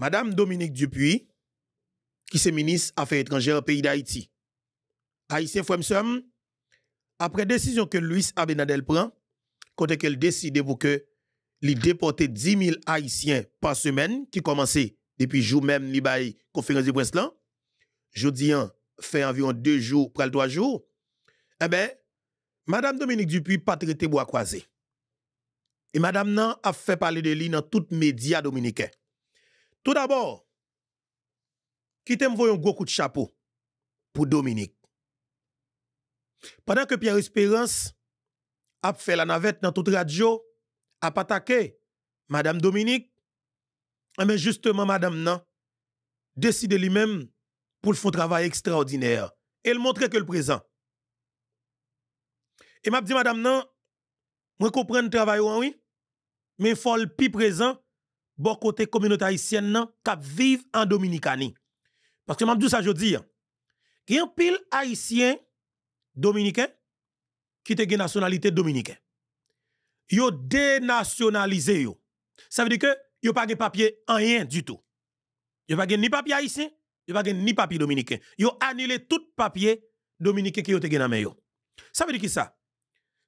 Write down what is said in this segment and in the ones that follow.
Madame Dominique Dupuis, qui est ministre Affaires étrangères au pays d'Haïti. Haïtien Fouemsem, après décision que Luis Abinadel prend, quand qu'elle décide pour que les déporter 10 000 Haïtiens par semaine, qui commençait depuis jour même, li conférence de presse là, jeudi fait environ deux jours, près trois jours, eh bien, Madame Dominique Dupuis pas traité bois croisé. Et Madame Nan a fait parler de lui dans tous les médias dominicains. Tout d'abord, qui t'aime un gros coup de chapeau pour Dominique. Pendant que Pierre Espérance a fait la navette dans toute radio, a attaqué Madame Dominique, mais eh justement, Madame Nan décide lui-même pour faire un travail extraordinaire. Elle montre que le présent. Et m'a dit, Madame Nan, moi comprends le travail, oui, mais il faut le plus présent, bon côté communauté haïtienne, qui vivent en Dominicanie. Parce que dit ça, je dis, il y a un pile haïtien dominicain qui a une nationalité dominicaine. Yo dénationalisé. Ça veut dire que yo pas de papier en rien du tout. Yo pas ni papier haïtien, yo pas ni papier dominicain. Yo annulé tout papier dominicain qui yo te gen en yo. Ça veut dire que ça?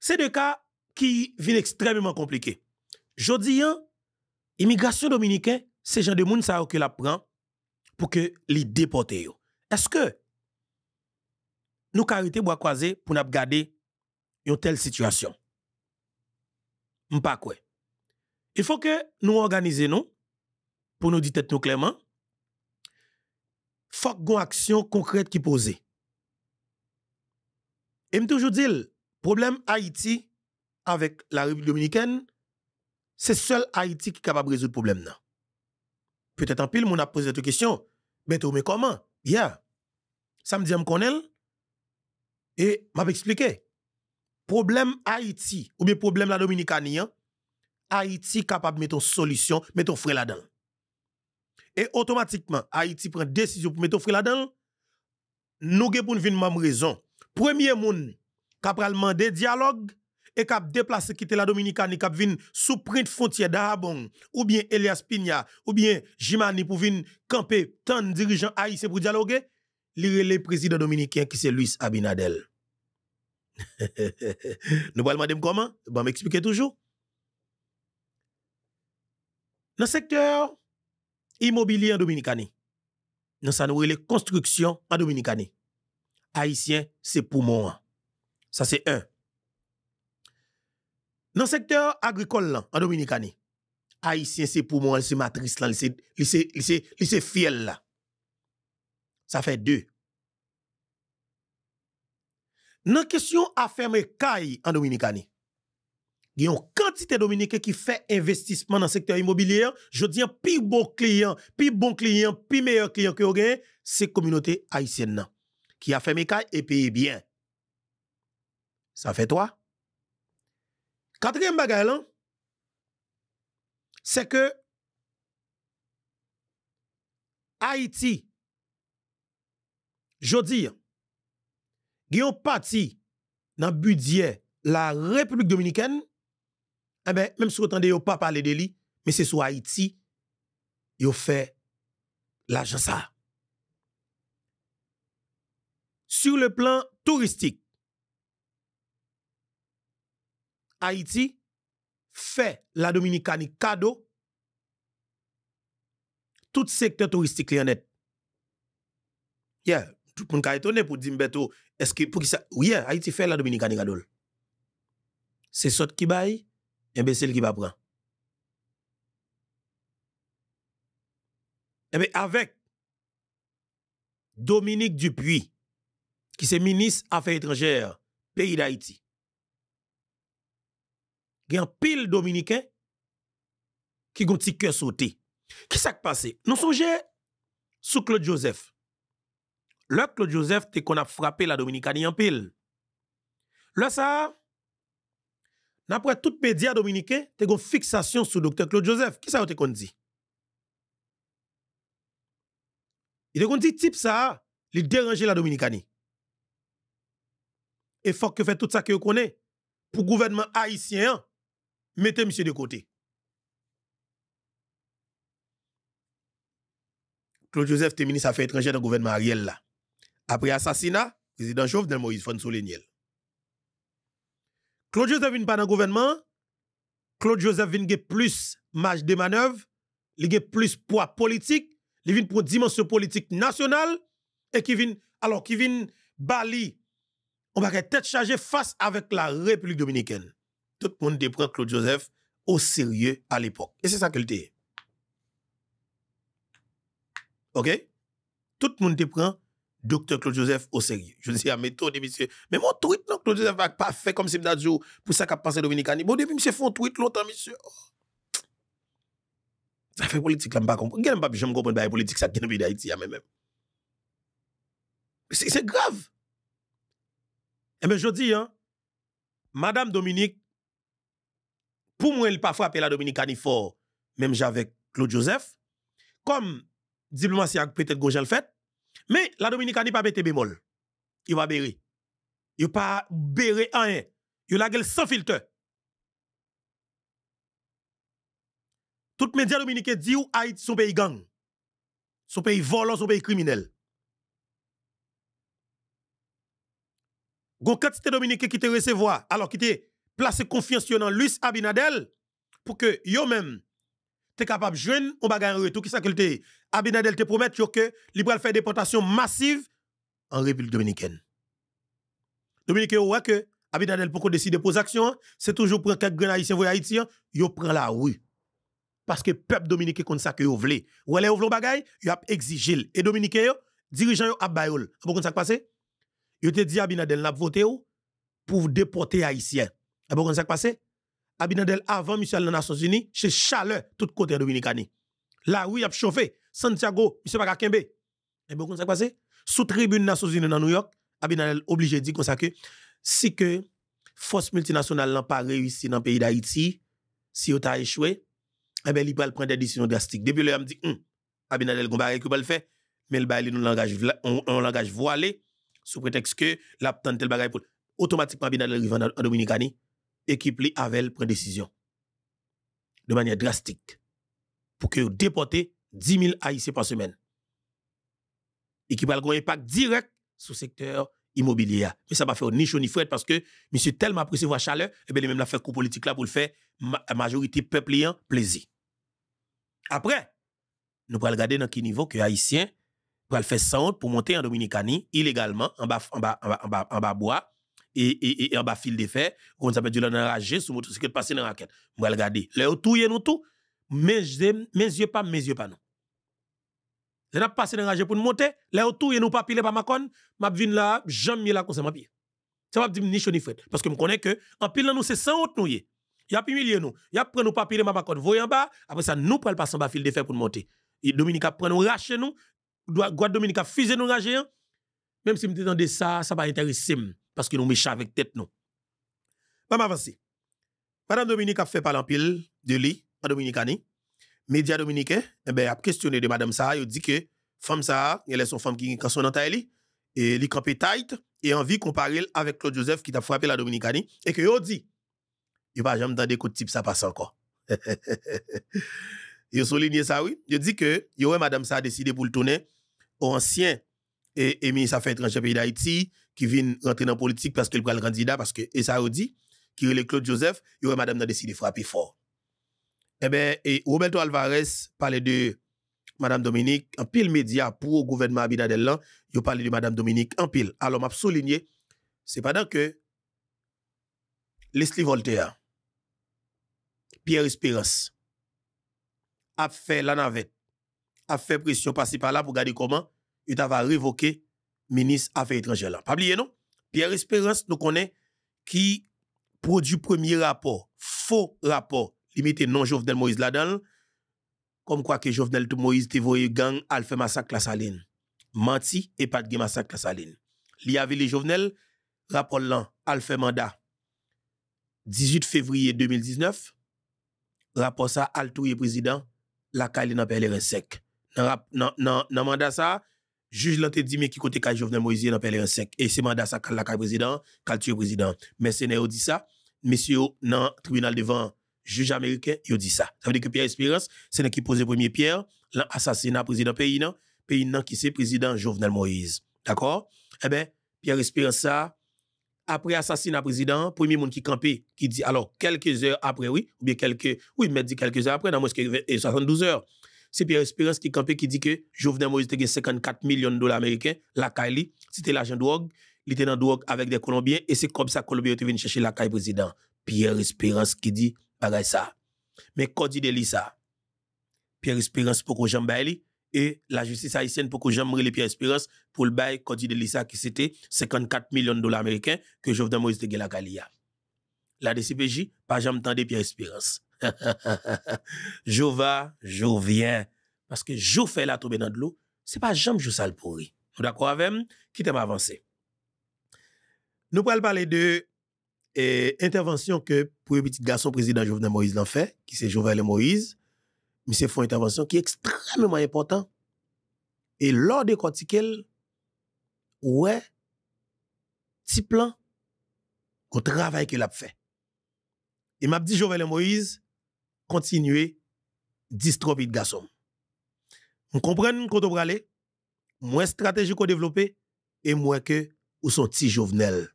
C'est des cas qui viennent extrêmement compliqués. Jodi an, immigration dominicaine, c'est genre de moun ça que la pour que les déporter. Est-ce que nous carité bois croisé pour nous garder une telle situation? M'pas quoi. Il faut que nous organisions pour nous dire nous clairement. Faut une action concrète qui pose. Et me toujours dire, problème Haïti avec la République dominicaine, c'est seul Haïti qui est capable de résoudre le problème. Peut-être en pile, mon a posé cette question. Mais comment? Yeah. Ça me dit, me connaît. Et m'a expliqué. Problème Haïti, ou bien problème la Dominicanie, hein, Haïti capable de mettre une solution, mettre un frais là-dedans. Et automatiquement, Haïti prend décision pour mettre un frais là-dedans. Nous avons une même raison. Premier monde qui a demandé dialogue et a déplacé quitter la Dominicanie, a venu sous print frontière d'Arabon, ou bien Elias Pigna, ou bien Jimani pour venir camper tant dirigeants haïtiens pour dialoguer, le président dominicain qui c'est Luis Abinadel. nous allons demander comment? Bon, m'expliquer toujours. Dans le secteur immobilier en Dominicanie, dans ça nous construction en Dominicanie. Haïtien, c'est pour moi. Ça c'est un. Dans le secteur agricole en Dominicanie, Haïtien, c'est pour moi, c'est matrice c'est fiel là. Ça fait deux. Dans la question fermer caille en Dominicanie, il y a une quantité dominicaine qui fait investissement dans le secteur immobilier. Je dis, plus bon client, plus bon client, plus meilleur client que vous avez, c'est la communauté haïtienne qui a fermé caille et paye bien. Ça fait toi. Katrem bagay lan, se ke Haiti, jodi, gen yon pati nan budye la Republik Dominiken, eh ben, menm sou otande yo pa pale de li, men se sou Haiti, yo fe la jansa. Sur le plan touristik, Haïti fait la Dominicanie cadeau tout secteur touristique est net. Yeah, tout le monde est étonné pour dire est-ce que pour qui ça oui, Haïti fait la Dominicanie cadeau. C'est ça qui baille, imbécile qui va prendre. Eh bien, avec Dominique Dupuis, qui est ministre Affaires étrangères, pays d'Haïti, il y a un pile dominicain qui ont petit cœur sauté. Qui s'est passé? Nous songeons sous Claude Joseph. Le Claude Joseph, te qu'on a frappé la Dominicanie en pile. Là, ça, d'après tout média dominicain, te une fixation sur docteur Claude Joseph. Qui ça te dit? Il te dit type ça, il déranger la Dominicanie. Et faut que fait tout ça que vous connaissez pour le gouvernement haïtien mettez monsieur de côté. Claude Joseph était ministre des Affaires étrangères dans le gouvernement Ariel là. Après assassinat, président Jovenel Moïse Fon Soleniel. Claude Joseph vient pas dans le gouvernement, Claude Joseph vient plus marge de manœuvre, il a plus poids politique, il vient pour dimension politique nationale et qui vient alors qui bali on va tête chargée face avec la République dominicaine. Tout le monde prend Claude Joseph au sérieux à l'époque. Et c'est ça qu'il était. OK Tout le monde prend docteur Claude Joseph au sérieux. Je dis à méthode, monsieur. Mais mon tweet, non, Claude Joseph n'a pas fait comme si dit pour ça qu'a passé Dominicani. Bon, depuis, monsieur un tweet longtemps, monsieur. Oh. Ça fait politique, là, je ne comprends pas. Je ne comprends pas politique, ça, qui est d'Haïti, même. C'est grave. Eh bien, je dis, hein, Madame Dominique, pour moi, elle pas frappé la Dominicani fort, même j'avec Claude Joseph, comme diplomatie peut-être gauche le fait, mais la Dominicani pas bête bémol. Il va bérer. Il pas bérer rien. Il la gueule sans filtre. Tout média dominicain dit ou Haïti son pays gang. Son pays volant, son pays criminel. Gon quantité dominicain qui te recevoir alors qui te placé confiance dans Luis Abinadel pour que yo même t'es capable de joindre on bagage en retour qui ça que Abinadel te promet que va faire déportation massive en République dominicaine. Dominicain ouais que Abinadel pour décider de poser action, c'est toujours pour quelques grain haïtien voyez haïtien, yo prend la rue. Parce que peuple dominicain comme ça que yo vle. Ou les yo bagay, yo a exigé et dominicain yo dirigeant yo a bayol. Vous ça passé? Yo te dit Abinadel n'a voté pour déporter haïtiens. Et bon, ça passé? Abinadel avant Michel dans les Nations Unies, chez chaleur tout côté dominicani. Là oui, il a chauffé. Santiago, monsieur pas kembe. Et bon, ça passé? Sous tribune Nations Unies dans New York, Abinadel obligé de dire comme ça que si que force multinationale n'a pas réussi dans le pays d'Haïti, si on a échoué, eh bien, il va prendre des décisions drastiques. Depuis là, il me dit, hum, Abinadel Gombaré, qu'il va le faire, mais il va aller dans langage, langage voilé, sous prétexte que la tel bagay pour automatiquement Abinadel arrive en Dominicani équipe li avec prend décision de manière drastique pour que déporter 10 000 haïtiens par semaine et qui va avoir un impact direct sur le secteur immobilier. Mais ça va faire ni chaud ni fret parce que monsieur tellement apprécié la chaleur, et eh bien même la fait coup politique là pour le faire la majorité peuple plaisir. Après, nous allons regarder dans quel niveau que haïtien pour faire ça pour monter en Dominicanie illégalement en en bas en bas en bas, bois et, en bas fil de fer on s'appelle du enragé sur motocyclette passer dans la raquette. On va regarder. Là tout nous tout mes yeux pas mes yeux pas non. Je n'a passé dans la pour nous monter. Là tout nous pas piler pas ma conne m'a vinn là jamais là comme ça m'a pied ça va dire ni chaud ni fret parce que me connais que en pile nous c'est sans autre nous y a humilié nous. Y a prendre nous pas piler ma conne. Voyez en bas après ça nous pral passer en bas fil de fer pour nous monter. Et Dominique a prend nous racher nous. Guadeloupe a fusé nous rager hein. même si me de ça ça va intéresser parce que nous méchants avec tête nous pas m'avancer. Madame Dominique a fait parler en pile de lui en Dominicani média dominicain eh ben a questionné de madame ça il dit que femme ça elle est son femme qui quand son taille et li campé tight et envie comparer avec Claude Joseph qui t'a frappé la Dominicani et que yo dit il va jamais entendre coups de type ça passe encore. Il souligné ça oui. Il dit que madame ça a décidé pour le tourner ancien et, et ministre affaires étrangères pays d'Haïti qui vient rentrer dans la politique parce qu'il prend le candidat parce que et ça a dit qui est Claude Joseph il aurait madame a décidé de frapper fort. Eh bien et Roberto Alvarez parlait de madame Dominique en pile média pour le gouvernement Abinadel il parlait de madame Dominique en pile. Alors m'a souligné c'est pendant que Leslie Voltaire Pierre Espérance a fait la navette a fait pression passer par là pour garder comment il va révoquer ministre Affaires étrangères là. Pas oublier non? Pierre Espérance nous connaît qui produit premier rapport, faux rapport, limité non Jovenel Moïse là-dedans, comme quoi que Jovenel Moïse te gang al fait massacre la saline. Menti et pas de massacre la saline. Li avait les Jovenel, rapport là, al fait mandat 18 février 2019, rapport ça al président la Kali dans sec. Dans mandat ça, juge l'a dit mais qui côté ka Jovenel Moïse dans PLR sec et c'est mandat ça la président, kal tuer président. Mais c'est dit ça, monsieur dans tribunal devant juge américain, il dit ça. Ça veut dire que Pierre Espérance, c'est qui pose premier pierre, l'assassinat président pays non, pays nan qui c'est président Jovenel Moïse. D'accord? Eh bien, Pierre Espérance ça, après assassinat président, premier monde qui campé, qui dit, alors, quelques heures après, oui, ou bien quelques, oui, mais dit quelques heures après, dans moins que 72 heures, c'est Pierre Espérance qui qui dit que Jovenel Moïse a 54 millions de dollars américains, la Kaili, c'était l'agent drogue, il était dans drogue avec des Colombiens, et c'est comme ça que Colombien est venu chercher la Kaili président. Pierre Espérance qui dit, bagay ça. Mais quand dit de Pierre Espérance pour que j'en et la justice haïtienne pour que les Pierre Espérance pour le bail Cody de qui c'était 54 millions de dollars américains que Jovenel Moïse de la Galia. La DCPJ, pas jamais des Pierre Espérance. jo va, jo vyen. Paske jo fè la tobe nan dlo, se pa jam jo sal pouri. Nou da kwa avèm, kitem avansè. Nou pral pale de eh, intervensyon ke pou e biti gason prezident Jovenel Moïse lan fè, ki se Jovenel Moïse, mi se fò intervensyon ki ekstremèman important. E lò de kontikel, wè, ti plan, kon travay ke l ap fè. E map di Jovenel Moïse, kontinue distropit gasom. M kompren koto prale, mwen strateji ko devlope, e mwen ke ou son ti jovenel.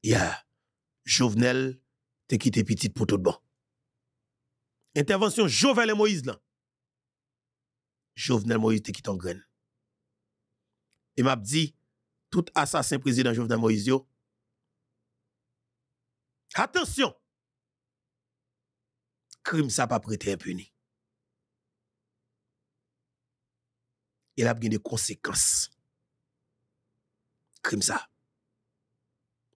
Ya, yeah. jovenel te kite pitit pou tout bon. Intervention Jovenel Moïse lan. Jovenel Moïse te kite an gren. E map di, tout asasin prezident Jovenel Moïse yo, Atensyon, crime ça pas prêté impuni. Il a des conséquences. Crime ça.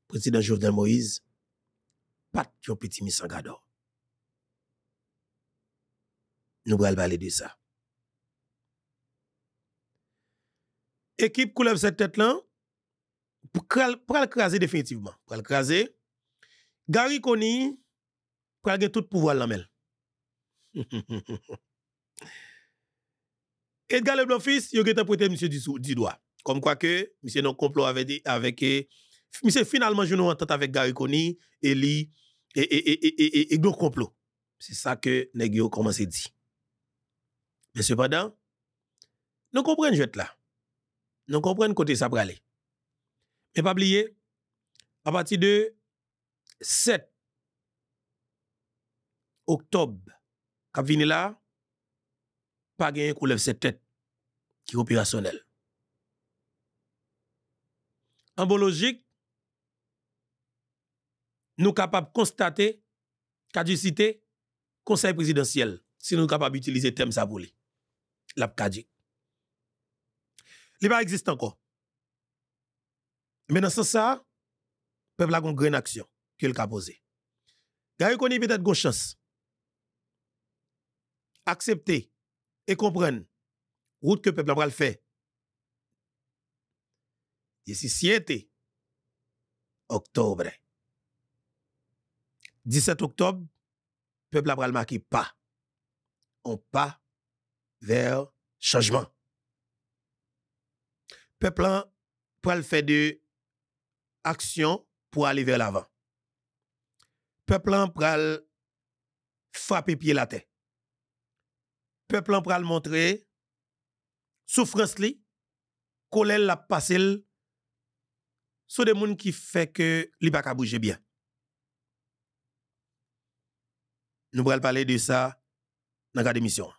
Président Jovenel Moïse, pas de petit misangado nous allons parler de ça. Équipe coulève cette tête-là, pour le craser définitivement. Pour le craser, Gary Koni, pour tout pouvoir la. Edgar Leblanc fils, il a prêté monsieur du. Comme quoi que, monsieur non complot avec, avec monsieur finalement joué une entente avec Gary Koni et lui, et, et, et, complot. C'est ça que Negio commence à dire. Mais cependant, nous comprenons jouet là. Nous comprenons côté ça aller. Mais pas oublier, à partir de 7 octobre, quand vient là, pas gagner qu'on lève cette tête qui est opérationnelle. En bon logique, nous sommes capables de constater caducité conseil présidentiel si nous sommes capables d'utiliser le ça pour lui l'apkadjik. Il pas existe encore. Mais dans ce sens, ça, peuple a une grande action qu'il a posée. Gary connaît peut-être une chance. Accepter et comprendre route que le peuple a fait. D'ici 7 octobre. 17 octobre, peuple a marqué pas. On pas vers changement. Peuple pour faire de action pour aller vers l'avant. Peuple pour frapper pied la terre. pepl an pral montre, soufrans li, kolel la pasel, sou de moun ki fe ke li baka bouje bien. Nou pral pale de sa nan ka demisyon.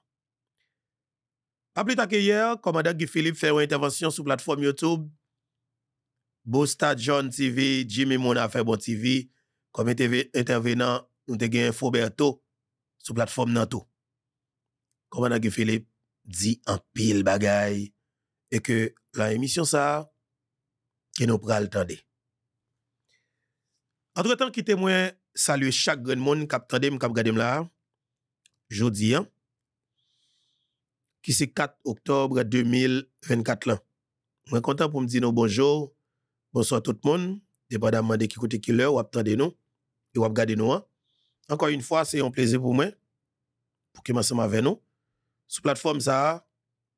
A pli tak e yer, komadak Guy Philippe fè ou intervensyon sou platform YouTube, Bosta John TV, Jimmy Mona fè bon TV, kom intervenant nou te gen Foberto sou platform nan tou. Commandant Guy Philippe dit en pile bagaille et que la émission ça, que nous prenons le temps Entre-temps, qui témoin saluer chaque grand monde qui a regardé là. Jodi, hein, qui c'est 4 octobre 2024 là. Suis content pour me dire bonjour, bonsoir tout le monde, dépendamment de qui côté qui l'heure, ou attendez nous, et ou regardez nous. Hein. Encore une fois, c'est un plaisir pour moi, pour que je avec nous. La plateforme ça,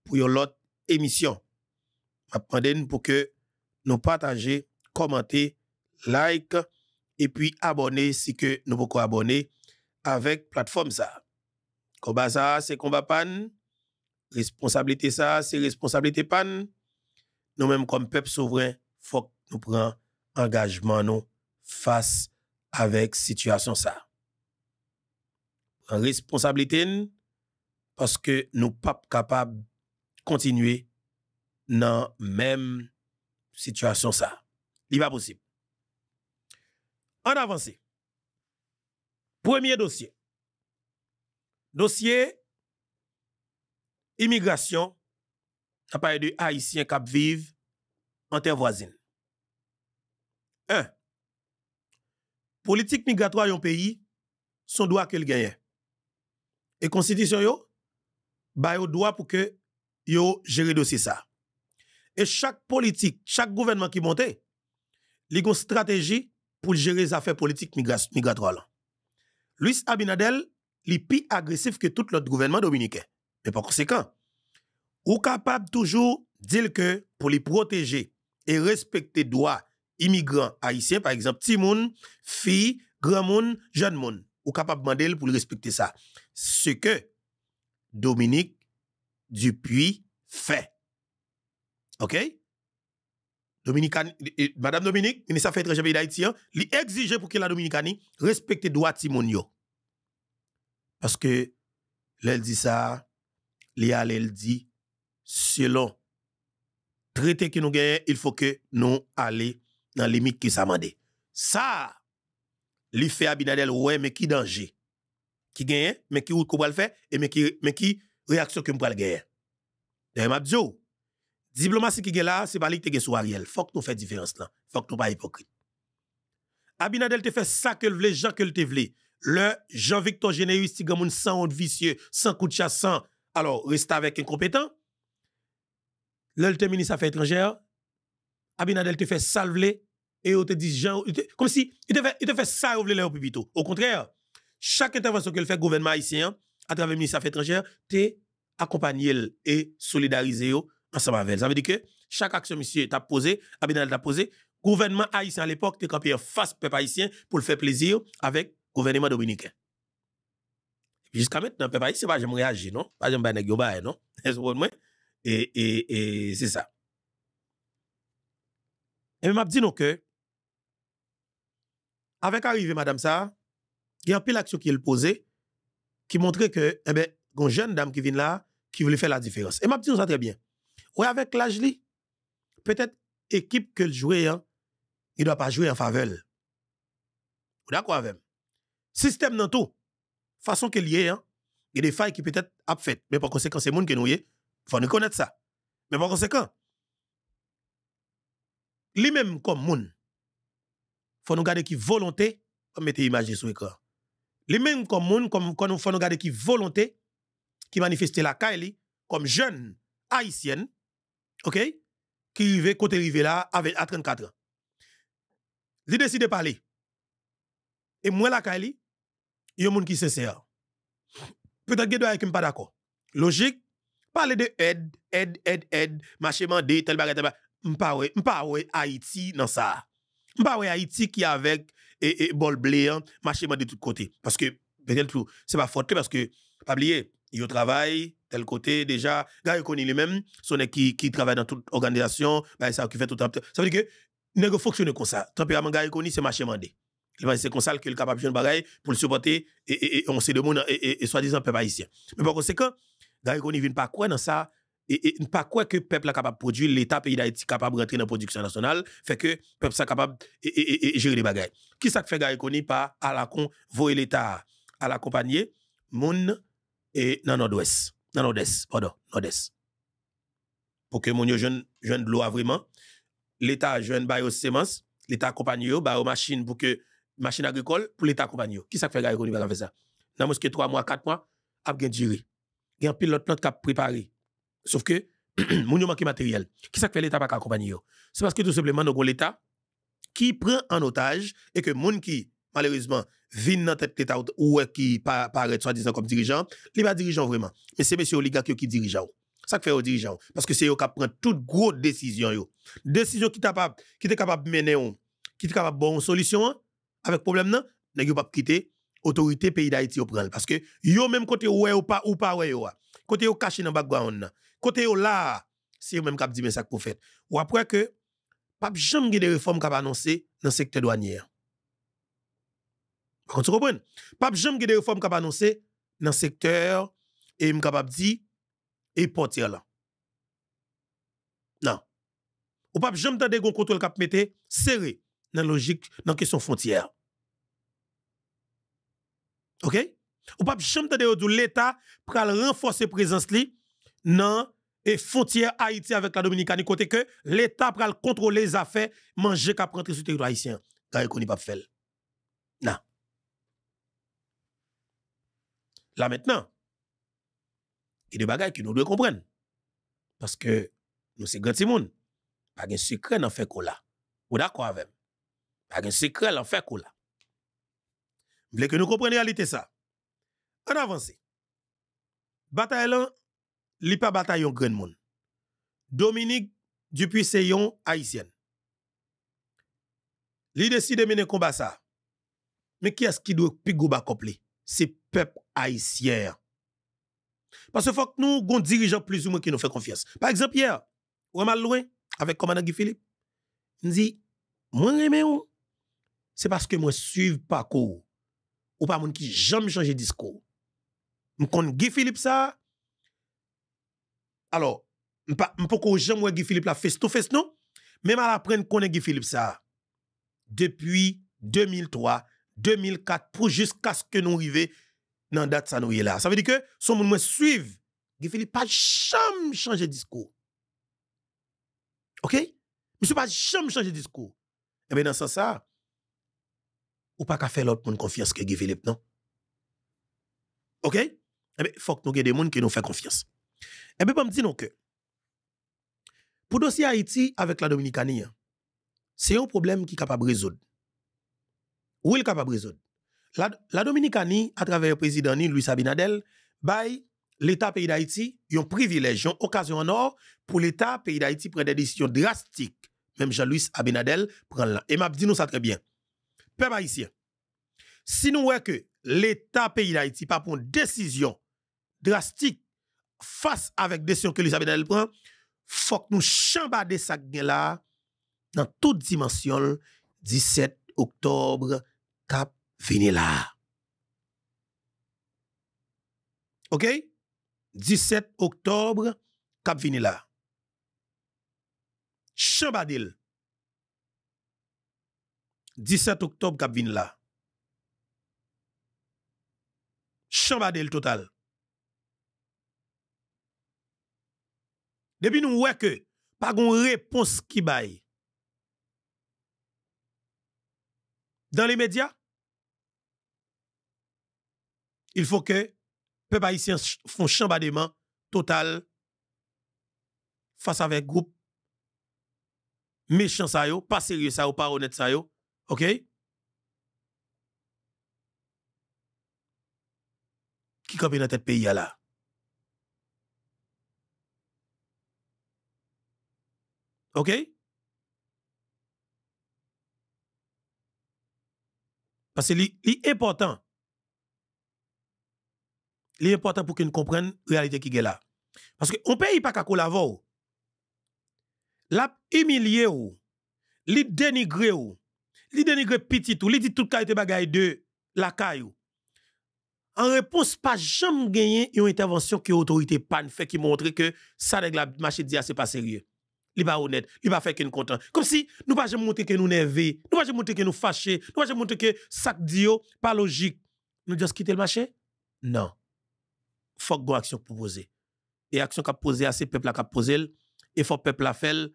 pour une autre émission. Je pour que nous partagions, commenter, like, et puis abonner si que nous pouvons abonner avec plateforme ça. Combat ça, c'est combat pan responsabilité ça, c'est responsabilité pan. Nous-mêmes, comme peuple souverain, faut que nous prenions engagement nous face avec situation ça. Responsabilité parce que nous pas capables de continuer dans même situation ça. Il pas possible. En avancé. Premier dossier. Dossier immigration, à parler de Haïtiens qui vivent en terre voisine. Un, politique migratoire un pays, son droit qu'elle gagne. Et constitution yo, ba yo droit pour que yo dossier ça. Et chaque politique, chaque gouvernement qui monte, il a une stratégie pour gérer les affaires politiques migratoires. Luis Abinadel, est plus agressif que tout l'autre gouvernement dominicain. Mais par conséquent, ou capable toujours dire que pour les protéger et respecter droits immigrants haïtiens, par exemple, timoun, filles, grand monde, jeune monde, ou capable demander pour respecter ça. Ce que Dominique Dupuis fait. OK? Dominicani, eh, eh, Madame Dominique, ministre des Affaires étrangères d'Haïti, lui exige pour que la Dominicanie respecte les droits de Parce que, elle dit ça, elle dit, selon traité que nous gagnons, il faut que nous allions dans la limite qui s'amende. Ça, lui fait Abinadel, ouais, mais qui danger? Qui gagne, mais qui ou le faire, et mais qui, mais qui réaction que le gagner. D'ailleurs, m'a diplomatie qui est là, c'est pas lui qui est sur Ariel. Faut que nous fassions différence là. Faut que nous pas hypocrite. Abinadel te fait ça que le voulait, Jean que le te voulait. Le Jean-Victor Généus, qui gagne sans honte vicieux, sans coup de chasse, sans, alors, reste avec incompétent. Le ministre des Affaires étrangères, Abinadel te fait salver et on te dit, Jean, comme si il te fait, il te fait ça au plutôt. Au contraire, chaque intervention que le fait le gouvernement haïtien à travers le ministre des Affaires étrangères, te accompagné et solidarisé ensemble avec elle. Ça veut dire que chaque action monsieur t'a posé, Abinadel t'a posé, gouvernement haïtien à l'époque t'es campé face peuple haïtien pour le faire plaisir avec gouvernement dominicain. Jusqu'à maintenant, peuple haïtien pas jamais réagir non, pas jamais ba non? Et, et, et c'est ça. Et m'a dit non que, avec arrivée madame ça, il y a un peu l'action qui est posée, qui montrait que, eh ben, une jeune dame qui vient là, qui voulait faire la différence. Et m'a dit ça très bien. Oui, avec l'âge peut-être équipe que le hein, il ne doit pas jouer en faveur. Vous d'accord avec Système dans tout. Façon qu'il y hein, il y a des failles qui peut-être a fait. Mais par conséquent, c'est le monde qui nous y faut nous connaître ça. Mais par conséquent, lui-même comme moun, faut nous garder qui volonté, comme mettez image sur l'écran. Lui-même comme moun, comme faut nous garder qui volonté, qui manifeste la Kaili, comme jeune haïtienne, ok, qui arrive côté rivé là avec à 34 ans. Il décide de parler. Et moi la Kaili, il y a un monde qui sincère. Peut-être que je ne pas d'accord. Logique, parler de aide, aide, aide, aide, marché mandé, tel bagage, tel bagage. M'pa Haïti dans ça. M'pa Haïti qui avec et, bol blé, marché de tous côtés. Parce que, peut-être c'est pas faute parce que, pas oublier, il travaille, tel côté, déjà, gars, il connaît lui-même, son qui, qui travaille dans toute organisation, bah, ça qui fait tout. Ça veut dire que, il fonctionne comme ça. Tempérament gars, il connaît, c'est marché mandé. C'est comme ça qu'il est capable de faire pour le supporter et, on sait de monde et, et, soi-disant peuple haïtien. Mais par conséquent, D'ailleurs, on ne vient pas quoi dans ça et, et pas quoi que le peuple capable de produire, l'État pays d'Haïti capable de rentrer dans la production nationale, fait que le peuple est capable de gérer les bagages. Qui ça fait gars connaît pas à la con voyer l'État à l'accompagner? Moun et dans nord-ouest, pardon, nord-est. Pour que mon jeune jeune de l'eau vraiment l'État jeune bail aux semences, l'État accompagne yo bail aux machines pour que machine agricole pour l'État accompagne Qui ça fait gars connaît pas faire ça? Dans mosquée 3 mois, 4 mois, a bien duré il y a un pilote qui a préparé. Sauf que, moun yo manque matériel. Qui ça fait l'État pas accompagner C'est parce que tout simplement, nous avons l'État qui prend en otage et que moun qui, malheureusement, vient dans tête l'État ou qui paraît soi-disant comme dirigeant, il pas dirigeant vraiment. Mais c'est monsieur oligarque qui dirigeant. Ça fait aux dirigeants. Parce que c'est eux qui prennent toutes grosses décisions. Yo. Décision qui capable, qui est capable de mener, qui est capable de bonne solution, avec problème, non, n'a pas quitter autorité pays d'Haïti prend parce que yo même côté ouais ou pas ou pas ouais yo côté yo caché dans background côté là c'est même cap dit mais ça pour fait ou après que pas jamais de réforme qu'a annoncé dans le secteur douanier vous comprenez? Pas jamais de réforme qu'a annoncé dans le secteur et capable dit et portière là. Non. Ou pas jamais tande gon contrôle cap mettre serré dans logique dans question frontière. OK? Ou pas jamais tande l'état pral renforcer présence li dans et frontière Haïti avec la Dominicanie côté que l'état pral contrôler les affaires manger cap rentrer sur le territoire haïtien. Car il pas faire. Non. Là maintenant, il y a des bagages que nous devons comprendre. Parce que nous sommes grands monde. Pas de secret dans fait là. Vous d'accord avec Pas de secret dans fait là. Vous voulez que nous comprenions la réalité ça? On avance. Bataille là, li pas bataille yon grand. Dominique Dupuis Seyon haïtienne. Li décide de mener combat ça. Mais qui est-ce qui doit pigo ba C'est peuple haïtien. Parce que faut que nous, gon dirigeants plus ou moins qui nous fait confiance. Par exemple, hier, ou mal loin, avec commandant Guy Philippe, il dit, moi, ou, c'est parce que moi, suive parcours, ou pas moun qui jamais changé discours. M'kon Guy Philippe ça, alors, m'pa ko jamais Guy Philippe la face to face non, même à l'apprendre connaît Guy Philippe ça. Depuis 2003, 2004, pour jusqu'à ce que nous arrivions dans date ça nous est là. Ça veut dire que son monde me suivre. Guy Philippe pas jamais changer discours. OK? Monsieur pas jamais changer discours. Et eh bien dans ce sens ça ou pas qu'à faire l'autre monde confiance que Guy Philippe non? OK? Eh bien faut que nous ayons des gens qui nous font confiance. Eh bien me dire que pour dossier Haïti avec la Dominicanie, c'est un problème qui est capable de résoudre. Où est capable de résoudre? La, la Dominicanie, à travers le président Louis Abinadel, l'État pays d'Haïti un privilège, une occasion en or pour l'État pays d'Haïti prendre des décisions drastiques. Même Jean-Louis Abinadel prend là. Et m'a dit nous ça très bien. Peuple haïtien, si nous voyons que l'État pays d'Haïti pas prendre une décision drastique face avec décision que Louis Abinadel prend, faut que nous chambarder ça là dans toute dimension 17 octobre cap Fini là. OK? 17 octobre, cap fini là. Chambadil. 17 octobre, cap vini là. Chambadil total. Depuis nous voyons que pas de réponse qui baille. Dans les médias, il faut que peuple haïtien font chambardement total face avec groupe méchant ça pas sérieux ça pas honnête ça yo. OK? Qui campe dans tête pays là OK? Parce que c'est important l'important pour que nous comprenions la réalité qui est là. Parce que on pays pas qu'à collaborer. L'a humilié ou, li dénigré ou, li dénigré petit ou, li dit tout qualité bagaille de la caillou. En réponse, pas jamais gagné une intervention que l'autorité pas fait qui montre que ça règle la marché c'est pas sérieux. Li pas honnête, li pas fait que nous content. Comme si nous pas jamais montrer que nous nerveux, nous pas jamais montrer que nous fâchés, nous pas jamais montrer que ça dit pas logique. Nous juste quitter le marché? Non faut que action poser. Et action qu'a posé à ces peuples qu'a posé et faut peuple la faire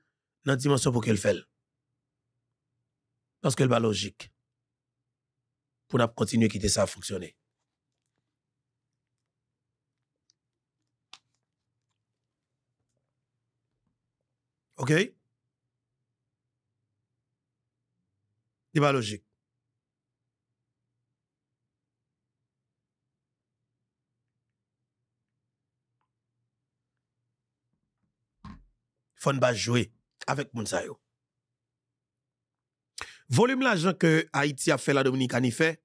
dans dimension pour qu'elle fait. Parce qu'elle va logique. Pour continuer quitter ça à fonctionner. OK? Il va logique. faut pas jouer avec moun Volume l'argent que Haïti a fait la Dominicanie fait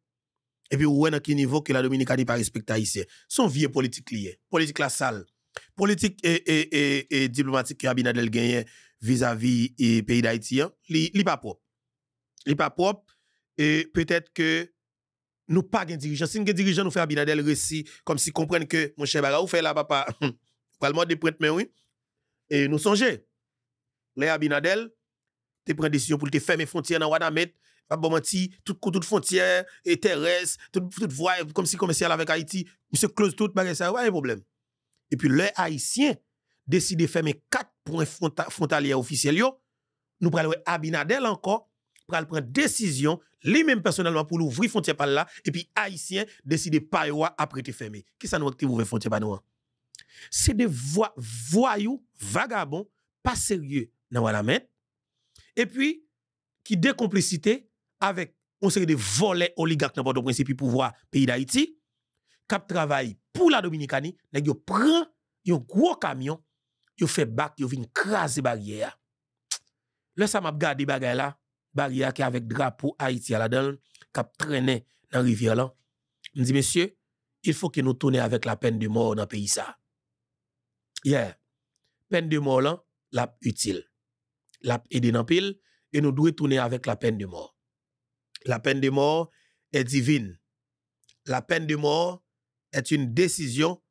Et puis, où est dans quel niveau que la Dominicanie pas respecté haïtien? Son vieux politique lié. Politique la salle. Politique et, et, et, et diplomatique que Abinadel gagne vis-à-vis du pays d'Haïti, hein, li, li pas propre. Li pas propre. Et peut-être que nous pas de dirigeant. Si nous dirigeant nous fait Abinadel récit comme si comprennent que mon cher Baga, ou fait là papa, pas le mode de prêtre mais oui. Et nous songer. Les Abinadel, te prend décision pour te fermer frontières dans Wadamet, pas bon menti, tout toute frontière et terrestre, toute toute voie comme si commercial avec Haïti, monsieur close tout bagage ça, pas un problème. Et puis les haïtiens décident de fermer quatre points frontaliers officiels nous prenons Abinadel encore pour prendre décision lui-même personnellement pour l'ouvrir frontière par là et puis haïtiens décident pas après te fermer. Qui ça nous qui ouvrir frontière par nous? C'est des voyous vagabonds pas sérieux dans Wadamet et puis qui décomplicité avec on série de volets oligarques dans le principe pouvoir pays d'Haïti cap travail pour la Dominicanie nèg yo prend un gros camion yo fait bac yo vinn craser barrière là ça m'a regardé bagay là barrière qui avec drapeau Haïti à la dedans cap traîner dans rivière là me dit monsieur il faut que nous tournions avec la peine de mort dans le pays ça yeah peine de mort là la utile la aidé dans pile et nous devons tourner avec la peine de mort. La peine de mort est divine. La peine de mort est une décision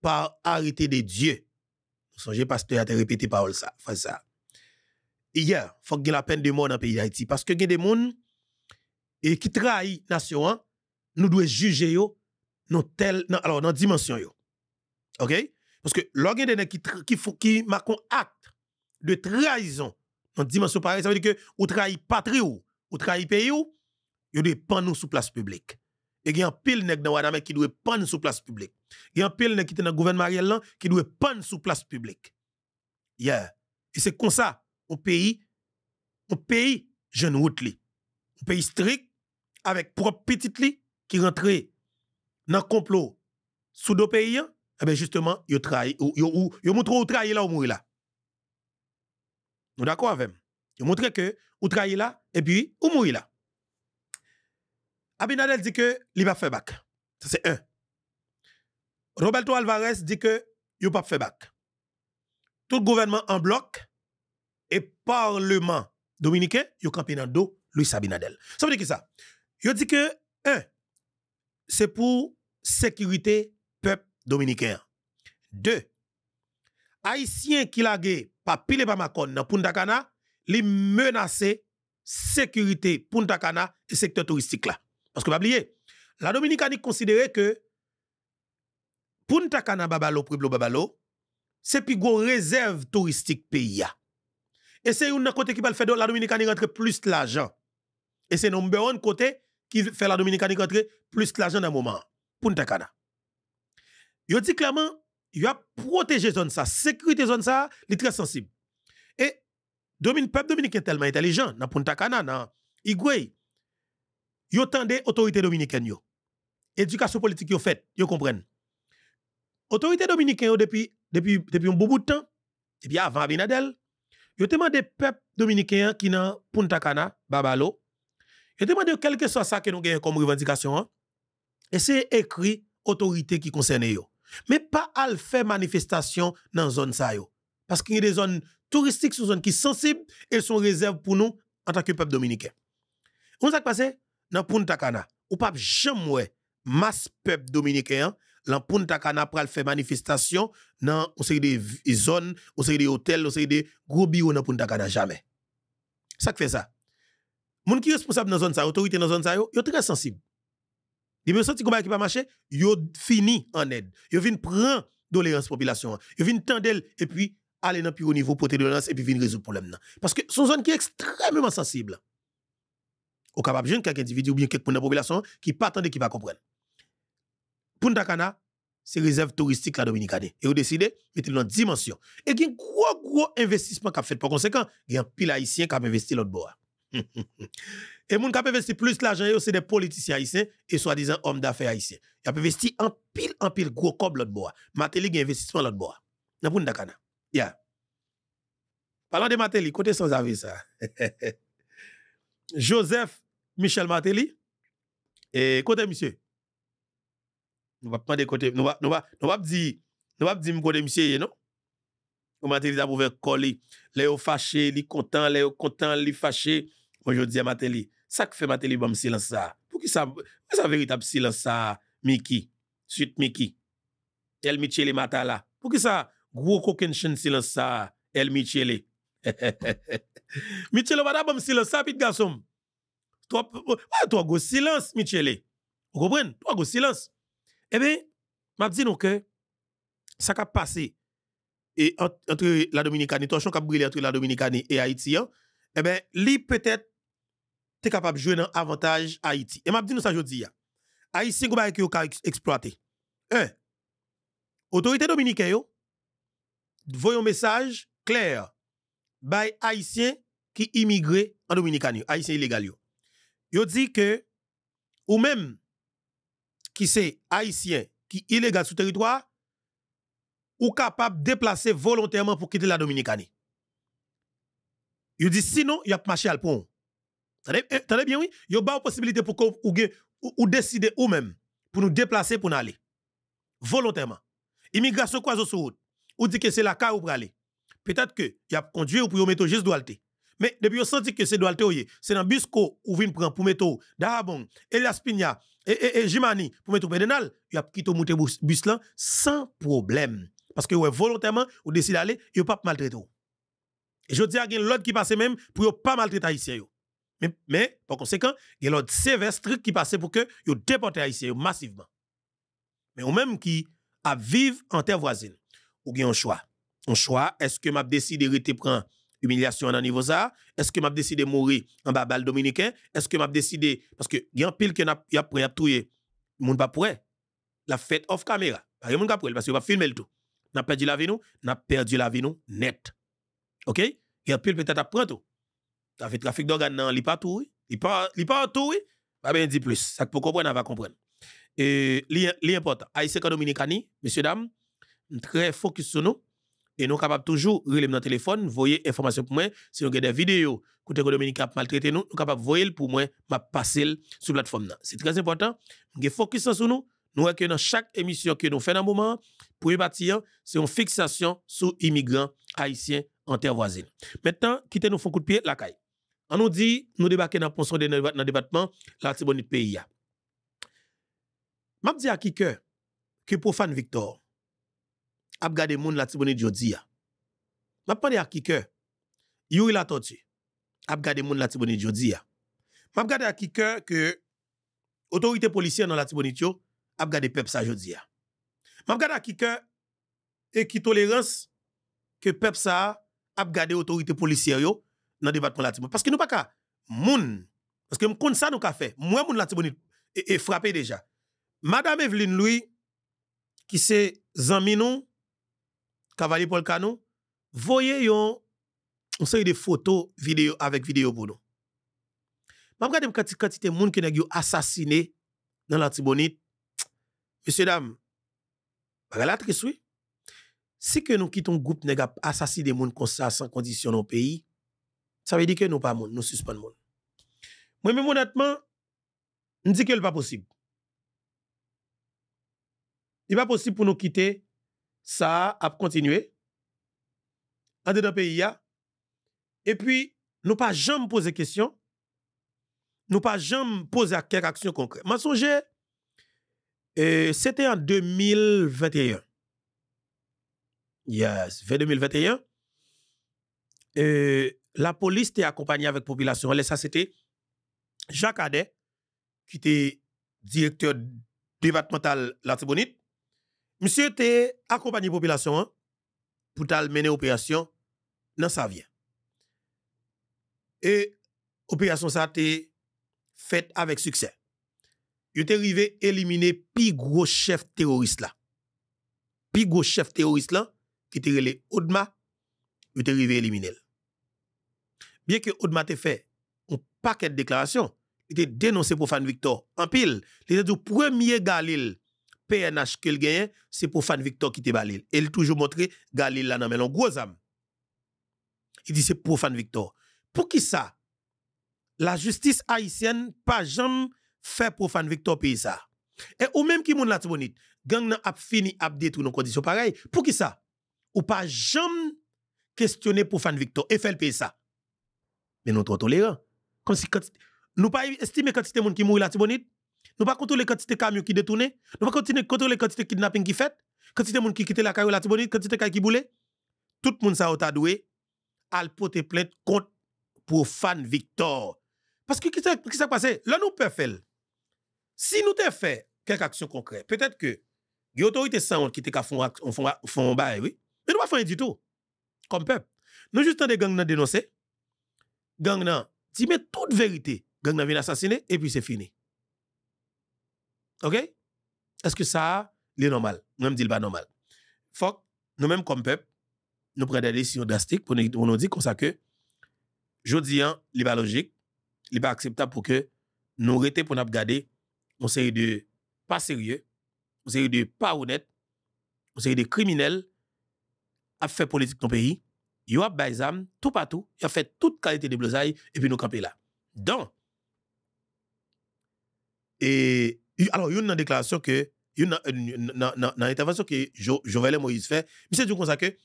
par arrêté de Dieu. Songez, pasteur, a répété parole ça, ça. Hier, faut que la peine de mort dans le pays d'Haïti. Parce que il y a des gens qui trahissent la nation, hein. nous devons juger yo, dans tel, alors, dans dimension yo. OK? Parce que l'organe des qui, qui, qui marquent un acte de trahison en dimension pareille, ça veut dire que ou trahit patrie ou, ou trahit pays ou, pan nous sous place publique. Et il y a un pile nèg dans Wadame qui doit pan sous place publique. Il y a un pile nèg qui est dans le gouvernement Marielle là qui doit pan sous place publique. Yeah. Et c'est comme ça, un pays, un pays jeune route li. Un pays strict, avec propre petite li, qui rentre dans le complot sous deux pays, eh bien justement, yo trahi, yo, yo, yo montre ou trahi là ou là. Nous d'accord avec Il montre que ou trahit là et puis ou mourir là. Abinadel dit que il va faire bac. Ça c'est un. Roberto Alvarez dit que il pas faire bac. Tout gouvernement en bloc et parlement dominicain, il campé dans dos Luis Abinadel. Ça veut dire que ça? Il dit que un c'est pour sécurité peuple dominicain. Deux, Haïtien qui l'a pas pile pas Macon dans Punta Cana, li menacer sécurité Punta Cana et secteur touristique là. Parce que pas oublier, la Dominicanie considérait que Punta Cana Babalo Pueblo Babalo, c'est plus gros réserve touristique pays Et c'est une côté qui va faire la Dominicanie rentrer plus l'argent. Et c'est number one côté qui fait la Dominicanie rentrer plus l'argent dans le moment. Punta Cana. Yo dit clairement il a protégé zone ça, sécurité zone ça, est très sensible. Et le peuple dominicain est tellement intelligent, dans Punta Cana, dans Igwe, yo tendez autorité dominicaine yo. Éducation politique yo fait, yo comprennent. Autorité dominicaine depuis depuis depuis un bon bout de temps, depuis avant Abinadel, yo demandé peuple dominicain qui dans Punta Cana, Babalo, yo demandé quel que soit ça que nous gagnons comme revendication, hein. et c'est écrit autorité qui concerne yo. Mais pas à faire manifestation dans zone ça Parce qu'il y a des zones touristiques, des zones qui sont sensibles et sont réservées pour nous en tant que peuple dominicain. On s'est passé dans Punta Cana. Ou pas jamais masse peuple dominicain dans Punta Cana pour faire manifestation dans des zones, des hôtels, des gros bureaux dans Punta Cana jamais. Ça fait ça. Moun qui responsable dans zone ça, autorité dans zone ça yo, très sensible. Ils me senti comment qui pas marcher, yo fini en aide. Yo vinn prendre doléance population. Yo vinn tendel et puis aller dans plus haut niveau pour doléance et puis vinn résoudre problème Parce que son zone qui est extrêmement sensible. Au capable jeune quelques individu ou bien quelques la population qui pas attendre qui va comprendre. Punta Cana, c'est réserve touristique la Dominicane. Et vous décidez, mettez dans dimension. Et il y a un gros, gros investissement qu'a fait. Par conséquent, il y a un pile haïtien qui a investi l'autre bord. Et moun qui investi plus l'argent, c'est des politiciens haïtiens et soi-disant hommes d'affaires haïtiens. Ils ont investi en pile, en pile, gros cob l'autre bois. Matéli a investissement l'autre bois. Dans Punta Cana. Yeah. Parlant de Matéli, côté sans avis ça. Joseph Michel Martelly. E kote misye? Nou wap pande kote, nou wap, nou wap, nou wap di, nou wap di m kote misye ye, non? Ou Martelly ta pou ven koli, le yo fache, li kontan, le yo kontan, li fache. Mwen yo diye Martelly, sa ki fe Martelly bom silans sa? Pou ki sa, pou sa veritab silans sa, Miki, suite Miki? El Michele Matala, pou ki sa gwo koken chen silans sa, El Michele? Michele wada bom silans sa, pit gasom? Toi toi go silence Michele. Vous comprenez? Toi go silence. Eh bien, m'a dit nous que ça a passé et entre la Dominicanie, torchon qui a brûlé entre la Dominicanie et Haïti, hein, eh bien, lui peut-être est capable de jouer un avantage Haïti. Et m'a dit nous ça aujourd'hui. Qui qui a exploité. Un, autorité dominicaine, voyons un message clair by Haïtien qui immigré en Dominicanie, Haïtien illégal. Yo. yo dit que, ou même qui c'est Haïtien qui illégal sur territoire, ou capable de déplacer volontairement pour quitter la Dominicanie. Il dit sinon, il a marché à pont. Attendez bien, oui? Il y a une possibilité pour que ou, ou, décider ou même pour nous déplacer pour nous aller. Volontairement. Immigration quoi sur route? Ou dit que c'est la cas ou pour aller? Peut-être que il a conduit ou pour mettre juste doualité. Mais depuis vous senti que c'est doualité, c'est dans bus ou vient prendre pour mettre Darabon, Elias Pigna et, et, et Jimani pour mettre Pédénal, il a quitté monter bus là sans problème. Parce que ouais, volontairement, ou décide d'aller, il pas maltraité. Et je dis à l'autre qui passe même pour ne pas maltraiter haïtien. Mais, mais, par conséquent, il y a l'autre sévère qui passe pour que vous déporté haïtien massivement. Mais ou même qui a vivre en terre voisine, ou bien un choix. Un choix, est-ce que m'a décidé de prendre humiliation dans niveau ça Est-ce que m'a décidé de mourir en babal dominicain? Est-ce que m'a décidé? Parce que y a un pile que y a pris a tuer monde pas pourrait la fête off caméra. Pas monde pas parce que va filmer tout n'a perdu la vie nous, n'a perdu la vie nous net. OK? Et puis peut-être après tout. Ça fait trafic d'organes non, il pas tout, il pas il pas tout. Pas bien dit plus. Ça pour comprendre, va comprendre. Et l'important, Haïtien Dominicani, messieurs dames, très focus sur nous et nous capables toujours relever notre téléphone, voyez information pour moi, si vous avez des vidéos côté Dominique a maltraité nous, nous capables voyer pour moi, m'a passer sur la plateforme C'est très important. Nous focus sur nous. Nous que dans chaque émission que nous faisons dans moment, pour bâtir, c'est une fixation sur immigrants haïtiens en terre voisine. Maintenant, quittez nous font coup de pied la caille. On nous dit, nous débarquons dans le dans le département, la Tibonite pays. Je dis à qui que, que profane Victor, ap gade moun la tibone diodi ya. Map pande akike, yuri la toti, ap gade moun la tibone diodi ya. Map gade akike ke otorite polisye nan la tibone diyo, ap gade pep sa jodi ya. Map gade akike e ki tolerans ke pep sa ap gade otorite polisye yo nan debatman la tibone. Paske nou pa ka moun, paske m kon sa nou ka fe, mwen moun la tibone e, e frape deja. Madame Evelyn Louis, ki se zanmi nou, Cavalier Paul Cano, voyez yon, on série de photos, vidéo avec vidéo pour nous. M'a regardé quantité de monde qui ont assassiné dans l'antibonite. Messieurs, dames, la triste, oui. Si que nous quittons groupe nèg assassiner des monde comme ça sans condition dans le pays, ça veut dire que nous pas monde, nous suspendons monde. Moi même honnêtement, je dis que c'est pas possible. Il n'est pas possible pour nous quitter ça à continuer en dedans pays et puis nous pas jamais poser question, nous pas jamais poser quelque action concrète. Moi c'était en 2021. Yes, 2021. la police était accompagnée avec la population. Ça, c'était Jacques Adet, qui était directeur départemental Latibonite. Monsieur était accompagné population hein, pour mener opération dans sa vie. Et opération ça été faite avec succès. Il était arrivé éliminer pi gros chef terroriste là. Pi gros chef terroriste là qui était relé Odma, il était arrivé éliminer. Bien que Odma te fait un paquet de déclarations, il était dénoncé pour Fan Victor en pile, il était du premier Galil PNH qu'il gagne, c'est pour Fan Victor qui te. Et il toujours montré Galil là dans un gros âme. Il dit c'est pour Fan Victor. Pour qui ça? La justice haïtienne pas jamais fait profane Victor pays ça. Et ou même qui moun la tibonite, gang nan ap fini ap détruire nos conditions pareilles. Pour qui ça? Ou pas jamais questionner profane Victor et faire le ça. Mais nous trop tolérants. Comme si nous pas estimer quantité de monde qui mourit la tibonite. Nous pas contrôler quantité de camions qui détournent. Nous pas contrôler quantité de kidnapping qui fait. Quantité de monde qui quitte la caillou la tibonite, quantité de qui boule. Tout le monde ça a doué al porter plainte contre profane Victor. Parce que qu'est-ce qui s'est passé? Là, nous pouvons faire. Si nous avons fait quelques actions concrètes, peut-être que les autorités sans qui font font font bail oui, mais nous pas faire du tout. Comme peuple. Nous juste des gangs dénoncer. Gang nan dit mais toute vérité, gang nan vient assassiner et puis c'est fini. OK? Est-ce que ça est normal? Nous me dit pas normal. Faut nous même comme peuple nous prenons des décisions drastiques pour nous, dire comme ça que je dis, hein, il pas logique, il pas acceptable pour que nous arrêtions pour nous regarder une série de pas sérieux, une série de pas honnêtes, une série de criminels à faire politique dans le pays. Ils ont fait tout partout, ils ont fait toute qualité de blosaille et puis nous camper là. Donc, et alors, il y a une déclaration que, il y a une intervention que Jovenel Moïse fait, mais c'est du comme ça que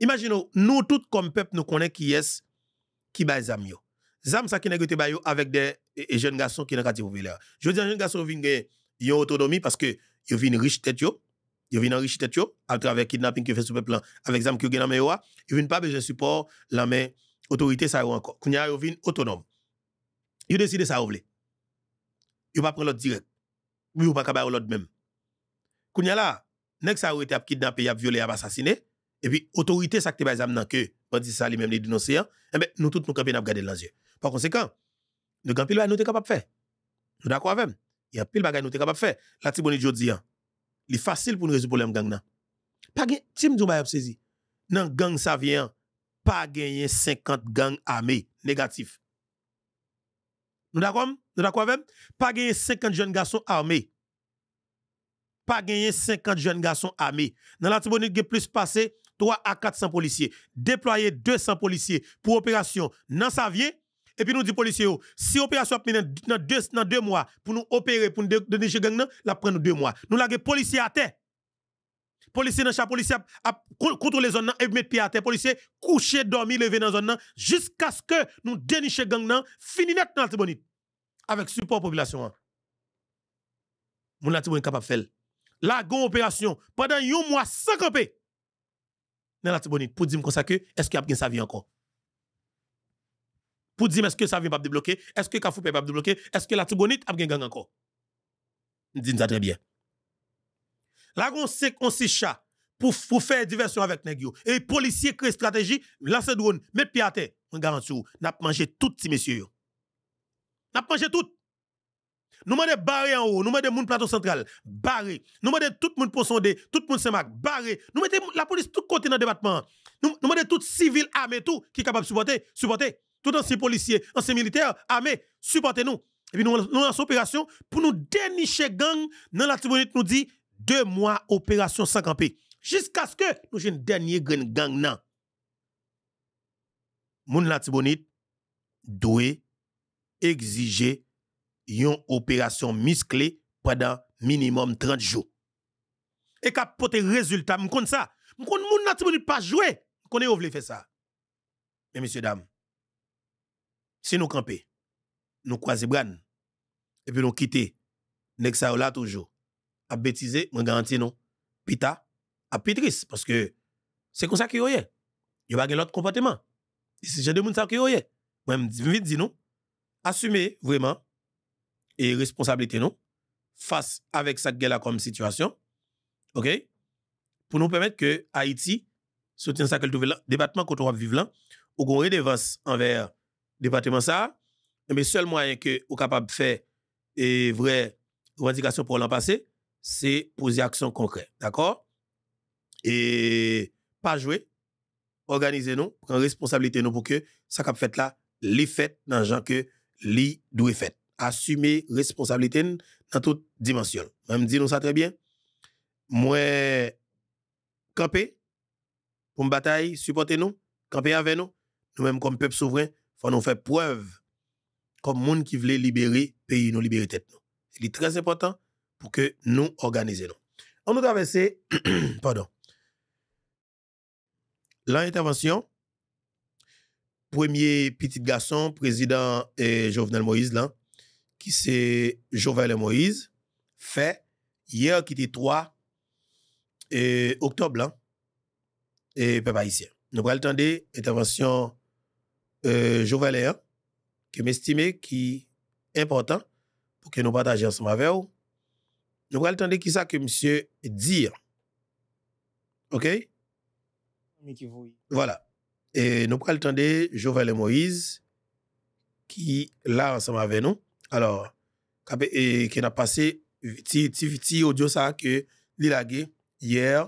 Imaginons, nous tous comme peuple, nous connaissons qui est qui bat zam yo. Zam ça qui nèg ba yo avec des jeunes garçons qui dans quartier populaire. Je veux dire jeunes garçons viennent gagner une autonomie parce que yo viennent riche tête yo. Yo viennent riche tête yo à travers kidnapping que fait ce peuple avec zam qui dans main. Yo viennent pas besoin support la main autorité ça encore. Kounya yo viennent autonome. Yo décide ça ou vle. Yo pas prendre l'autre direct. Yo pas ka l'autre même. Kounya là, nèg ça été kidnappé, a violé, a assassiné et puis, autorité, ça qui te examen que, dit ça, lui-même, les dénoncer, hein, eh bien, nous tous, nous campons, nous garder dans les yeux. Par conséquent, nous campons, nous sommes capables de faire. Nous d'accord avec Il y a pile de nous sommes capables de faire. La tibonite, je dis, il est facile pour nous résoudre problème gang. Pas gagner, si nous avons saisi, dans gang, ça vient, pas gagner 50 gangs armés négatifs. Nous d'accord? D'accord avec Pas gagner 50 jeunes garçons armés. Pas gagner 50 jeunes garçons armés. Dans la Tibonite, il y a plus passé 3 à 400 policiers, déployer 200 policiers pour opération dans sa vie. Et puis nous dit policiers, si opération dans deux, dans deux mois pour nous opérer, pour nous donner chez gang, la prendre deux mois. Nous l'avons policiers à terre. Policiers dans chaque policier contre les zones et mettre pied à terre. Policiers coucher, dormir, lever dans zone jusqu'à ce que nous dénichions gang, fini net dans la. Avec support population. Mon la capable de faire. La gon opération pendant un mois sans camper. Dans la Tibonite pour dire comme ça que est-ce qu'il y a bien sa vie encore? Pour dire est-ce que ça vient pas débloquer est-ce que Kafou peut pas débloquer est-ce que la Tibonite a bien gang encore? Dit ça très bien. Là on sait qu'on s'y chat pour, pour faire diversion avec nèg et policiers créent stratégie lancer drone mettre pied à terre. On garantit n'a mangé tout ces messieurs n'a mangé tout nous demandons en haut, nous demandons moun plateau central, barrer. Nous demandons tout le monde pour sonder, tout le monde se marque, barrer. Nous mettons la police tout côté dans le département. Nous demandons tout civil armé tout qui est capable de supporter, supporter. Tout ancien policier, ancien militaire armé, supportez nous. Et puis nous lançons opération pour nous dénicher gang dans la Tibonite nous dit deux mois opération sans camper. Jusqu'à ce que nous ayons une dernière gang nan. Moun la Tibonite doit exiger une opération musclée pendant minimum 30 jours. Et qu'a porter résultat, me connais ça. Me connais moun n'a pas jouer. Connais où faire ça. Mais messieurs dames, si nous camper, nous croiser bran et puis nous quitter nek ça là toujours à bêtiser, me garantis non. Pita à Pitris parce que c'est comme ça qu'il y a. Il y a pas l'autre comportement. Si j'ai des gens ça qu'il y a. Moi me vite dis nous assumer vraiment et responsabilité nous face avec cette guerre comme situation. OK? Pour nous permettre que Haïti soutient ça que le département qu'on va vivre là ou qu'on redevance envers département ça mais seul moyen que ou capable de faire et vraie revendication pour l'an passé c'est poser action concrète d'accord? Et pas jouer organiser nous prendre responsabilité nous pour que ça cap fait là les fait dans gens que li doit fait assumer responsabilité dans toute dimension. Même dit nous ça très bien. Moi camper pour une bataille, supporter nous, camper avec nous, nous-mêmes comme peuple souverain, faut nous faire preuve comme monde qui voulait libérer pays nous libérer tête. Il est très important pour que nous organisions. On nous traverser, pardon, l'intervention, premier petit garçon, président eh, Jovenel Moïse, là, qui c'est Jovenel Moïse, fait hier qui était 3 et octobre, là, et peuple haïtien. Nous allons attendre l'intervention euh, Jovenel, qui m'estime qui est important pour que nous partagions ensemble avec vous. Nous allons attendre qui ça que monsieur dit. OK? Voilà. E nou pral tende Jovel et Moïse ki la ansama ve nou. Alors, kape, e, ki na pase ti, ti, ti audio sa ke li lage yer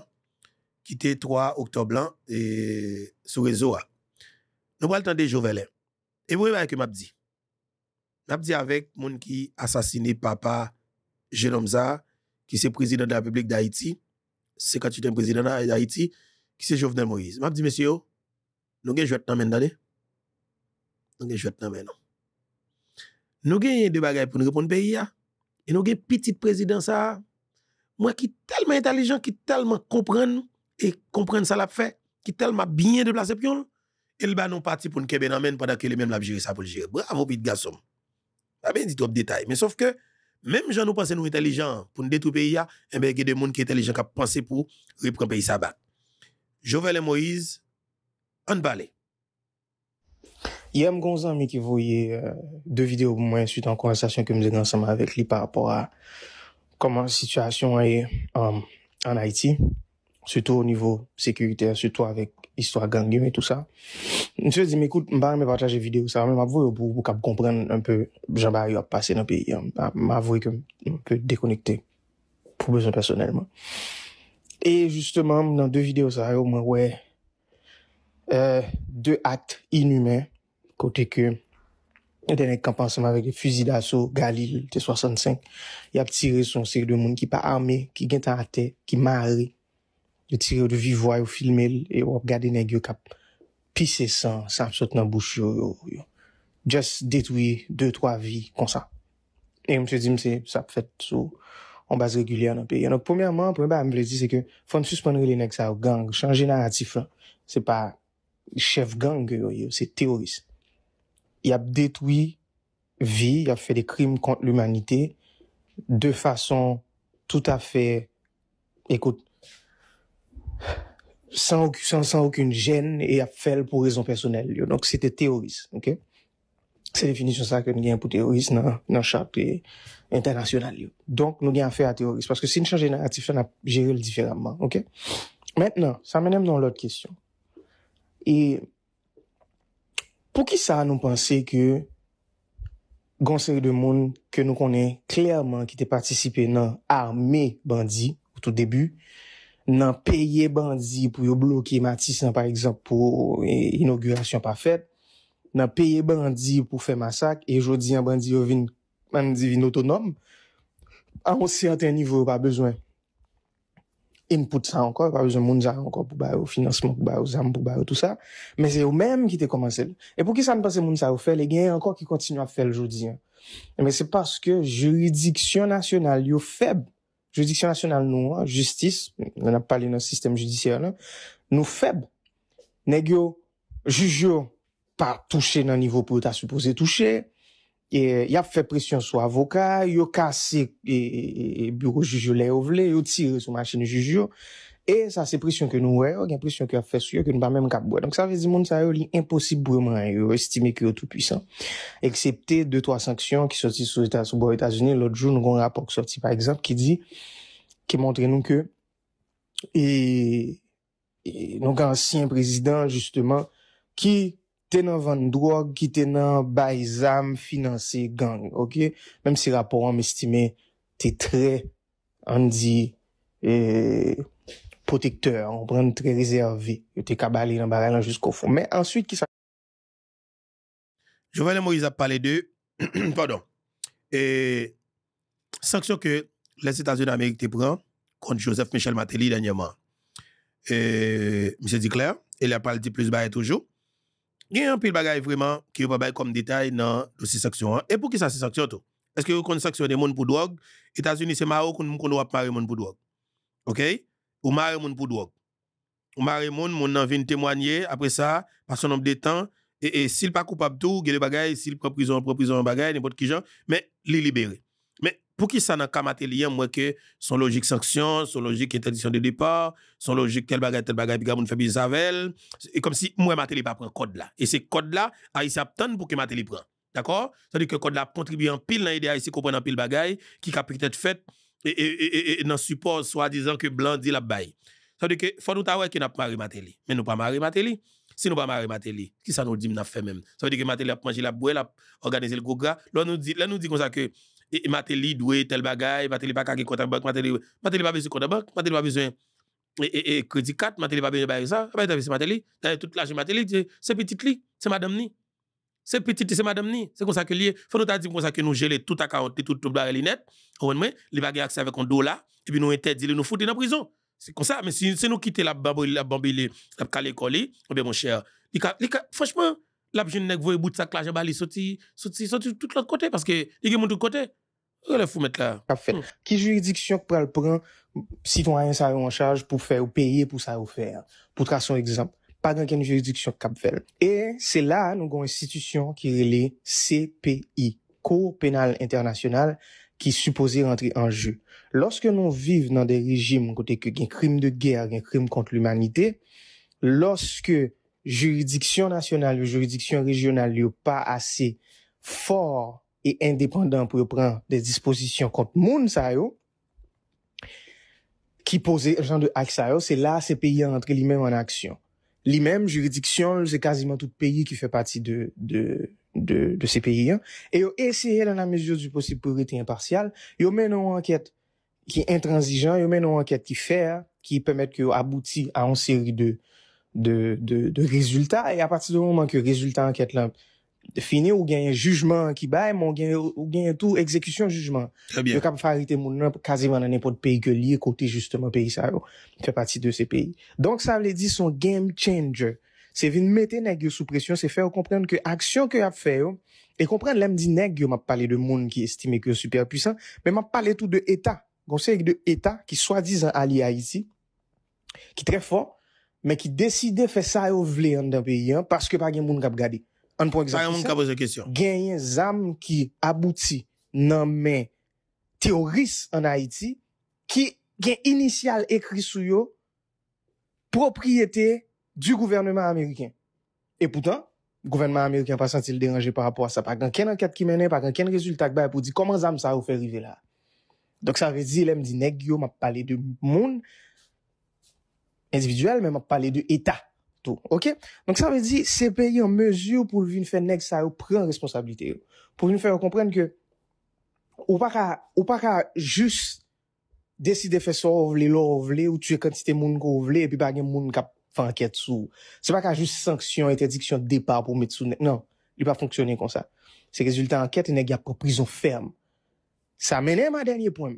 ki te 3 oktoblan e, sou rezo a. Nou pral tende Jovel et. E mwen mwen ke mabdi. Mabdi avek moun ki asasine papa Jelomza ki se prezident da Republik d'Haïti, 58e prezident da Haïti, ki se Jovenel Moïse. Mabdi mesyo, Nou gen jwet nan men dade? Nou gen jwet nan men nan. Nou gen yon de bagay pou nou repon peyi ya. E nou gen pitit prezident sa. Mwen ki telman intelijan, ki telman kompren, e kompren sa la fe, ki telman binyen de plase pyon, el ba nou pati pou nou kebe nan men padak ke le men la jiri sa pou jiri. Bravo pit gasom. A ben di trop detay. Men sauf ke, Mem jan nou panse nou intelijan pou nou detou peyi ya, enbe ge de moun ki intelijan ka panse pou ripren peyi sa bak. Jovel et Moïse, parle. Il y a un gonzan qui voyait euh, deux vidéos pour moi suite en conversation que nous avons ensemble avec lui par rapport à comment la situation est um, en Haïti surtout au niveau sécuritaire, surtout avec histoire gang et tout ça. Je me dit, mais écoute, je vais partager vidéo ça, mais m'avoue pour, pour comprendre un peu, Jean-Barry a passé dans le pays. Hein. M'avoue que un peu déconnecté pour besoin personnellement. Et justement, dans deux vidéos ça, moi, ouais, euh, de akte inhumen kote ke yon tenek kampansman vek de fuzi daso Galil T-65 yap tire son seri de moun ki pa arme ki gen tan ate, ki mare yo tire ou de vivwa yo filmel e wap gade neg yo kap pise san, san sot nan bouch yo yo, yo. just detwi 2-3 vi kon sa e mse di mse sap fet sou an bas regulyan an pe. Yon an, premiyaman, premiyaman, m vle di se ke fon suspendre le nek sa ou gang, chanje naratif la. Se pa chef gang yo yo, se teoris. Y ap detwi vi, y ap fe de krim kont l'umanite, de fason tout afe, ekout, san akoun jen, y ap fel pou rezon personel yo. Donk se te teoris, ok? Se definisyon sa ke nou gen pou teoris nan, nan chapte internasyonal yo. Donk nou gen afe a teoris, paske si nou chanje naratif, nan ap jere l diferanman, ok? Mètnen, sa menèm nan lot kèsyon. E pou ki sa nou panse ke gonseri de moun ke nou konen klerman ki te patisipe nan arme bandi ou tout debu, nan peye bandi pou yo bloke Matisan par exemple pou e, inaugurasyon pa fet, nan peye bandi pou fe masak, e jodi an bandi yo vin, bandi vin otonom, an se an ten nivou pa bezwen. input sa ankor, pa bezon moun za ankor pou bayo, finansman pou bayo, zam pou bayo, tout sa, men se yo menm ki te komanse. E pou ki sa n'pase moun sa yo fel, e gen ankor ki kontinu a fel jodi. E men se paske juridiksyon nasyonal yo feb, juridiksyon nasyonal nou, hein, justice, nan ap pale nan sistem judisyon, nou feb, neg yo, juj yo, pa touche nan nivou pou yo ta suppose touche, E, y ap fè presyon sou avoka, yo kase e, e, bureau jujyo le yo vle, yo tire sou machin jujyo, e sa se presyon ke nou wè, yo gen presyon ki ap fè sou yo, ke nou pa mèm kap wè. Donk sa vezi moun sa yo li imposib bouman, yo estime ki yo tout pwisan. Eksepte 2-3 sanksyon ki soti sou bo Etats-Unis, lot joun nou kon rapor ki soti par exemple, ki di, ki montre nou ke, e, e nou gansyen prezident justement, ki qui était dans vente drogue, qui était dans baïzam financé gang, ok? Même si rapport, on estimé, t'es très, on dit, et, protecteur, on prend très réservé. Il était cabalé dans barrage jusqu'au fond. Mais ensuite, qui ça? Jovenel Moïse a parlé de, pardon, et sanctions que les États-Unis d'Amérique prennent contre Joseph Michel Matéli dernièrement. Et, M. Diclair, il a parlé de plus bas toujours. Il y a un de bagaille vraiment qui est pas comme détail dans ces sanctions. Et pour qui ça, ces sanctions tout? Est-ce que vous connaissez sanctionner des gens pour drogue? États-Unis, c'est Maroc qu'on qu'on doit marier gens pour drogue. OK? Ou marier gens pour drogue. Ou marier gens, mon nan vient témoigner après ça, par son nombre de temps et, et s'il pas coupable tout, il bagay, s'il prend prison, prend prison bagay, n'importe qui genre, mais les libérer. Pour qui ça qu'à matériel, moi que son logique sanction, son logique interdiction de départ, son logique tel bagay, tel bagay, puis moun fait avec et comme si moi matériel pas prend code là. Et ces codes là, Haïti attend pour que matériel prend. D'accord? C'est-à-dire que code là contribue en pile dans l'idée Haïti comprend en pile bagay qui a peut-être fait et, et, et, dans support soi-disant que blanc dit la bail. Ça veut dire que faut nous tawer qui n'a pas marié Matéli. Mais nous pas marié Matéli. Si nous pas marié Matéli, qui ça nous dit n'a fait même? Ça veut dire que Matéli a mangé la boue, a organisé le goga. Là nous dit là nous dit comme ça que Matéli doit tel bagay, Matéli pas kage compte banque, Matéli Matéli pas besoin compte banque, Matéli pas besoin et, et, crédit 4, Matéli pas besoin de ça. Pas c'est Matéli. Toute l'argent Matéli, c'est petit li, c'est madame ni. C'est petit, c'est madame ni. C'est comme ça que lié. Faut nous dire comme ça que nous geler tout à 40, tout tout barrel net. On met, les bagages accès avec un dollar et puis nous interdit nous foutre dans prison. C'est comme ça, mais si, si nous quittons la bambile, la bambile, la calé collé, bien, mon cher, franchement, la jeune nèg voye bout sac j'ai bali sorti, sorti, sorti tout l'autre côté, parce que, il y a mon tout côté. relève vous mettre là. Parfait. Hmm. Qui juridiction pour le prendre, citoyen ça en charge pour faire ou payer pour ça ou faire. Pour tracer un exemple, pas dans quelle juridiction cap faire. Et c'est là, nous avons une institution qui relève CPI, Cour pénale internationale, ki suppose rentre en jeu. Lorske nou vive nan de rejim kote ke gen krim de ger, gen krim kont l'umanite, lorske juridiksyon nasyonal ou juridiksyon rejyonal yo pa ase for e indépendant pou yo pran de disposisyon kont moun sa yo, ki pose jan de ak sa yo, se la se peyi antre li men an aksyon. Li men, juridiksyon, se kaziman tout peyi ki fe pati de, de, de, de se peyi an, e yo eseye nan la mezur du posib pou rete impartial, yo men nou anket ki intransijan, yo men nou anket ki fer, ki pemet ki yo abouti an seri de, de, de, de rezultat, e a pati do mouman ki rezultat anket lan fini ou genyen jujman ki bay, moun genyen, ou genyen tou ekzekisyon jujman. Yo kap farite moun nan kaziman nan nepot peyi ke liye kote justeman peyi sa yo. Fè pati de se peyi. Donk sa vle di son game changer. Se vin mette neg yo sou presyon, se fè yo komprende ke aksyon ke ap fè yo, e komprende lem di neg yo map pale de moun ki estime ki yo super puisan, men map pale tou de etat. Gonsèk de etat ki swadizan ali Haiti, ki tre fò, men ki deside fè sa yo vle an dan peyi an, paske pa gen moun kap gade. On prend exemple. Gagne zam qui aboutit dans main terroriste en Haïti qui gen initial écrit sous yo propriété du gouvernement américain. Et pourtant, le gouvernement américain pas senti le déranger par rapport à ça. Pas qu'un enquête qui mène, pas qu'un résultat qui pour dire comment ça ça vous fait arriver là. Donc ça veut dire, il me dit, nèg yo m'a parlé de monde individuel, mais m'a parlé de État. tou. Ok? Donk sa ve di, se peyi an mezyou pou vin fè neg sa yo pren responsabilite yo. Pou vin fè yo komprenn ke ou pa ka, ou pa ka jous deside fè so ou vle, lo ou vle, ou tue kantite moun ko ou vle, epi pa gen moun kap fè anket sou. Se pa ka jous sanksyon, interdiksyon, depar pou met sou neg. Nan, li pa fonksyonè kon sa. Se rezultat anket, neg ya pou prison ferme. Sa menè ma denye poem.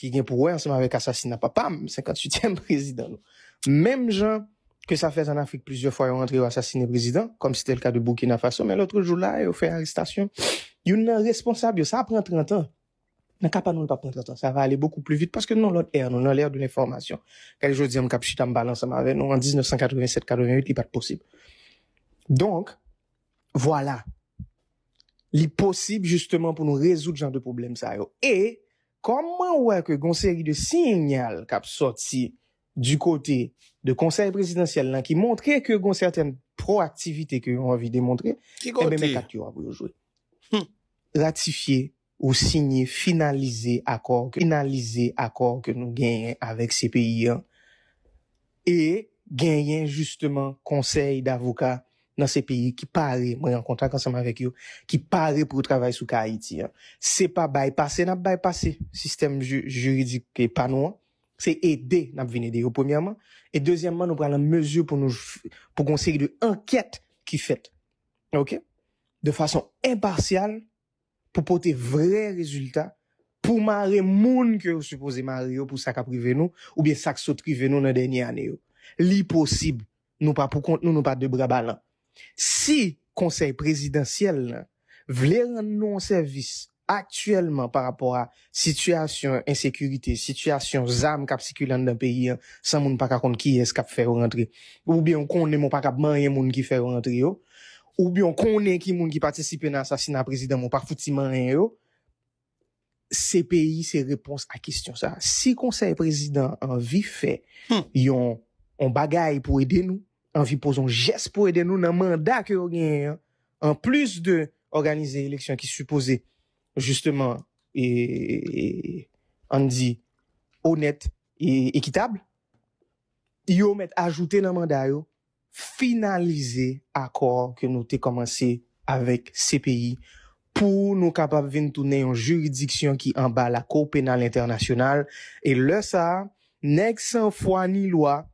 ki gen pou wè anseman vek asasina papam, 58èm prezident nou. Mem jan, que ça fait en Afrique plusieurs fois, ils ont rentré et assassiné le président, comme c'était le cas de Burkina Faso, mais l'autre jour-là, ils ont fait arrestation. Ils sont responsables, ça prend 30 ans. Dans le pas, nous, pas prendre 30 ans. Ça va aller beaucoup plus vite parce que non, l'autre ère, nous, non, dans l'ère de l'information. Quand je dis, on cap chita, balance avec nous, en 1987-88, il pas possible. Donc, voilà. Il possible, justement, pour nous résoudre ce genre de problème, ça, Et, comment, ouais, que, une série de signal cap sorti, du côté de conseil présidentiel là, qui montrait que une certaine proactivité que ont envie de montrer, et eh bien, mais capture pour jouer. Hmm. Ratifier ou signer, finaliser accord, finaliser accord que nous gagnons avec ces pays hein, et gagner justement conseil d'avocats dans ces pays qui paraît, moi en contact ensemble avec eux, qui paraît pour travailler sur Haïti. Hein. C'est pas bypasser, n'a bypasser système ju juridique et pas noir c'est aider n'a venir aider premièrement. Et deuxièmement nous prenons mesure pour nous pour qu'on série de enquête qui fait OK? De façon impartiale pour porter vrais résultats pour marrer moun que vous supposez marrer pour ça qu'a privé nous ou bien ça qui privé nous dans dernière année l'impossible nous pas pour compte nous nous pas de bras ballants si conseil présidentiel voulait rendre nous un service aktuelman par rapport a situasyon insekurite, situasyon zam kap sikulan dan peyi an, san moun pa ka kont ki es kap fè ou rentre. Ou bien konen moun pa kap manye moun ki fè ou rentre yo. Ou bien konen ki moun ki patisipe nan asasina prezident moun pa fouti manye yo. Se peyi se repons a kistyon sa. Si konsey prezident an vi fè, hmm. yon on bagay pou ede nou, an vi poson jes pou ede nou nan mandat ki yo gen, an plus de organize eleksyon ki suppose justement, et, et, on dit, honnête et équitable, yo met ajouté dans le mandat, yo, finaliser l'accord que nous avons commencé avec CPI pour nous capables de tourner en juridiction qui en bas la Cour pénale internationale. Et le ça, n'est sans foi ni loi,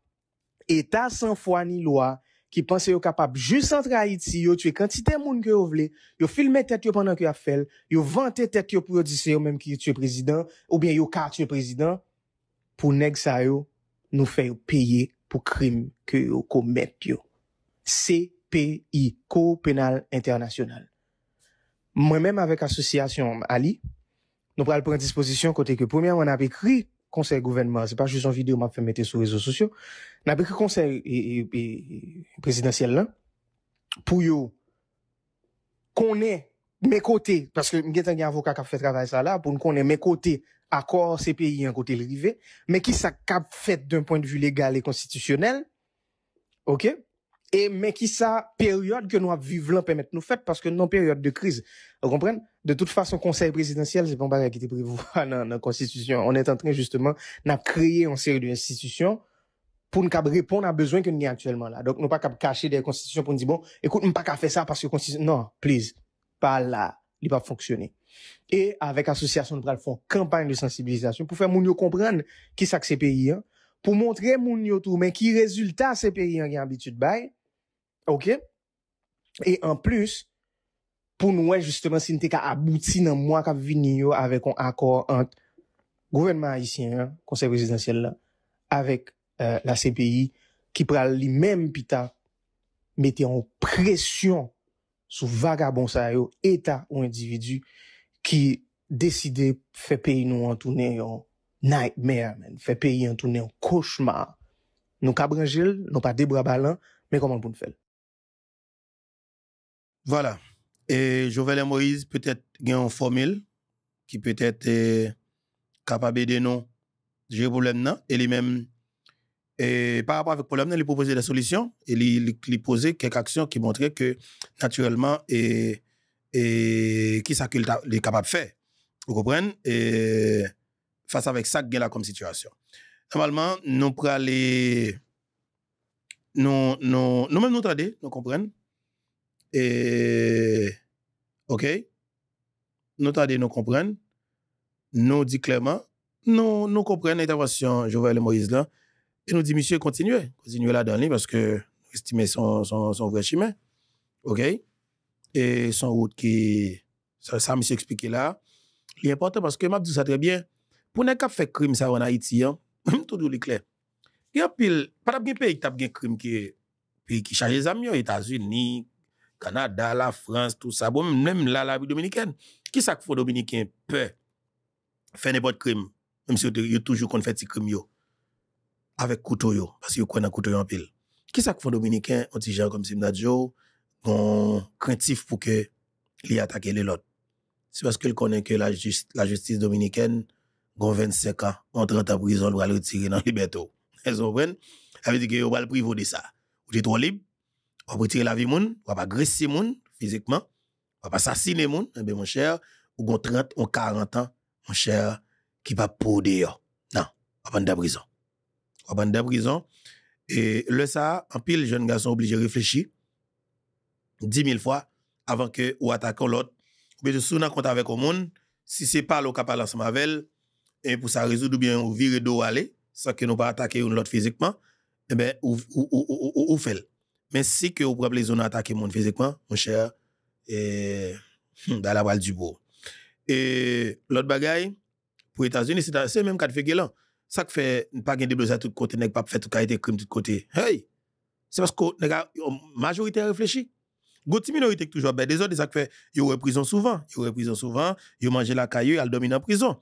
État sans foi ni loi, ki panse yo kapab jus antre Haiti, yo tue kantite moun ke yo vle, yo filme tet yo pandan ki yo fel, yo vante tet yo pou yo dise yo menm ki yo tue prezident, ou bien yo ka tue prezident, pou neg sa yo nou fe yo peye pou krim ke yo komet yo. CPI, Kou Penal Internasyonal. Mwen menm avek asosyasyon Ali, nou pral pren disposisyon kote ke premiè mwen ap ekri conseil gouvernement, c'est pas juste en vidéo m'a fait mettre sur les réseaux sociaux. N'a pas que conseil et, et, et présidentiel là pour yo connaît mes côtés. Parce que j'ai un avocat qui a fait travail ça là pour nous connaître mes côtés accord CPI un côté rivé. Mais qui ça cap fait d'un point de vue légal et constitutionnel OK? Et mais qui ça période que nous vivons là permettre nous faire parce que non période de crise vous comprenez? De toute façon conseil présidentiel c'est pas un qui était prévu dans la constitution. On est en train justement de créer une série d'institutions pour nous répondre à besoin que nous avons actuellement là. Donc nous pas cacher des constitutions pour nous dire bon écoute nous pas qu'à faire ça parce que constitution non please pas là il va fonctionner. Et avec association nous allons faire campagne de sensibilisation pour faire yo comprendre qui ça que ces pays hein, pou montre moun yo tou, men ki rezultat se peyi an gen abitud bay, ok? E an plus, pou nou wè justement si nte ka abouti nan mwa kap vini yo avèk an akor ant gouvernement haïsyen, konsey presidensyel la, avèk euh, la CPI, ki pral li mèm pita mette an presyon sou vagabon sa yo, eta ou individu ki deside fè peyi nou an toune yon nightmare man. Fait pays en tourner en cauchemar. Nous ka branjil des bras ballants mais comment pour nous faire Voilà. Et Jovenel Moïse peut-être gagne une formule qui peut-être est capable de nous gérer le problème là. Et lui-même par rapport le problème il proposait des solutions. Et il, posait quelques actions qui montraient que naturellement et et qui ça est capable de faire. Vous comprenez? Et face avec ça qu'il a comme situation. Normalement, nous pour aller nous nous nous même nous trader, nous comprenons. Et OK. Nous tardons nous comprendre nous dit clairement nous nous comprenons l'intervention Joël Moïse là. Et nous dit monsieur continuez. Continuez là dedans parce que nous estimons son son son vrai chemin. OK. Et son route qui ça, ça monsieur expliqué là. Il est important parce que m'a dit ça très bien pou nek ap fè krim sa wana iti an, mwen toujou li kler. Yon pil, patap gen peyi ki tap gen krim ki, peyi ki chaje zamyon, Etats-Unis, Kanada, la France, tout sa, bon mèm la la bi Dominiken. Ki sak fò Dominiken pe fè nepot krim, mèm si yo toujou kon fè ti krim yo, avèk koutou yo, pasi yo kwen nan koutou yo an pil. Ki sak fò Dominiken, an ti jan kom si mdadjo, kon krentif pou ke li atake le lot. Se paske l konen ke la, just, la justice Dominiken, gon 25 ans, on 30 ans prison, va le retirer dans liberté. Elles comprennent? Ça veut dire que yo va le priver de ça. Ou êtes trop libre, va retirer la vie on va agresser moun physiquement, on va assassiner moun, eh bien mon cher, ou gon 30 ou 40 ans, mon cher, qui va pour dehors. Non, on va de prison. On va de prison. Et le ça, en pile, jeune garçon obligé de réfléchir 10 000 fois avant que ou attaquer l'autre. Ou bien sounan compte avec au monde, si c'est pas le capable ensemble avec et pour ça résoudre ou bien ou virer d'eau aller, sans que nous pas attaquer l'autre physiquement, eh ben, ou, ou, ou, ou, fait. Mais si que vous prenez les zones attaquer monde physiquement, mon cher, et, dans la balle du beau. Et l'autre bagaille, pour les États-Unis, c'est même cas de figure là. Ça qui fait, pas gagner des à tout côté, n'est pas fait tout qualité crime de tout côté. Hey! C'est parce que, la majorité a réfléchi. Goti minorité qui toujours ben autres ça fait yo en prison souvent, en prison souvent, yo manger la caillou, al domine en prison.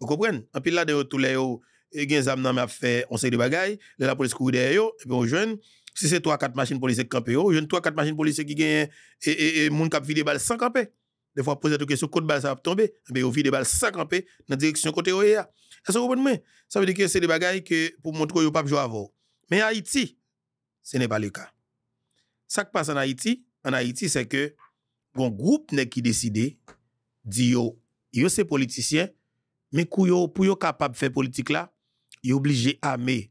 Vous comprenez? En pile là de tous les yo et gen zam nan m'a fait on sait de bagaille, la police court derrière et puis on jeune si c'est 3 4 machines policières campé yo, jeune 3 4 machines policières qui gagne et et, et moun k'ap vide balle sans camper. Des fois poser des questions côté balle ça va tomber, mais yo vide balle sans camper dans direction côté yo ya. Est-ce que vous comprenez? Ça veut dire que c'est des bagailles que pour montrer yo pas jouer avant. Mais Haïti, ce n'est pas le cas. Ça qui passe en Haïti, en Haïti, c'est que un groupe qui décide, dit yo, yo c'est politicien, Men kou yo, pou yo kapab fè politik la, yo oblije ame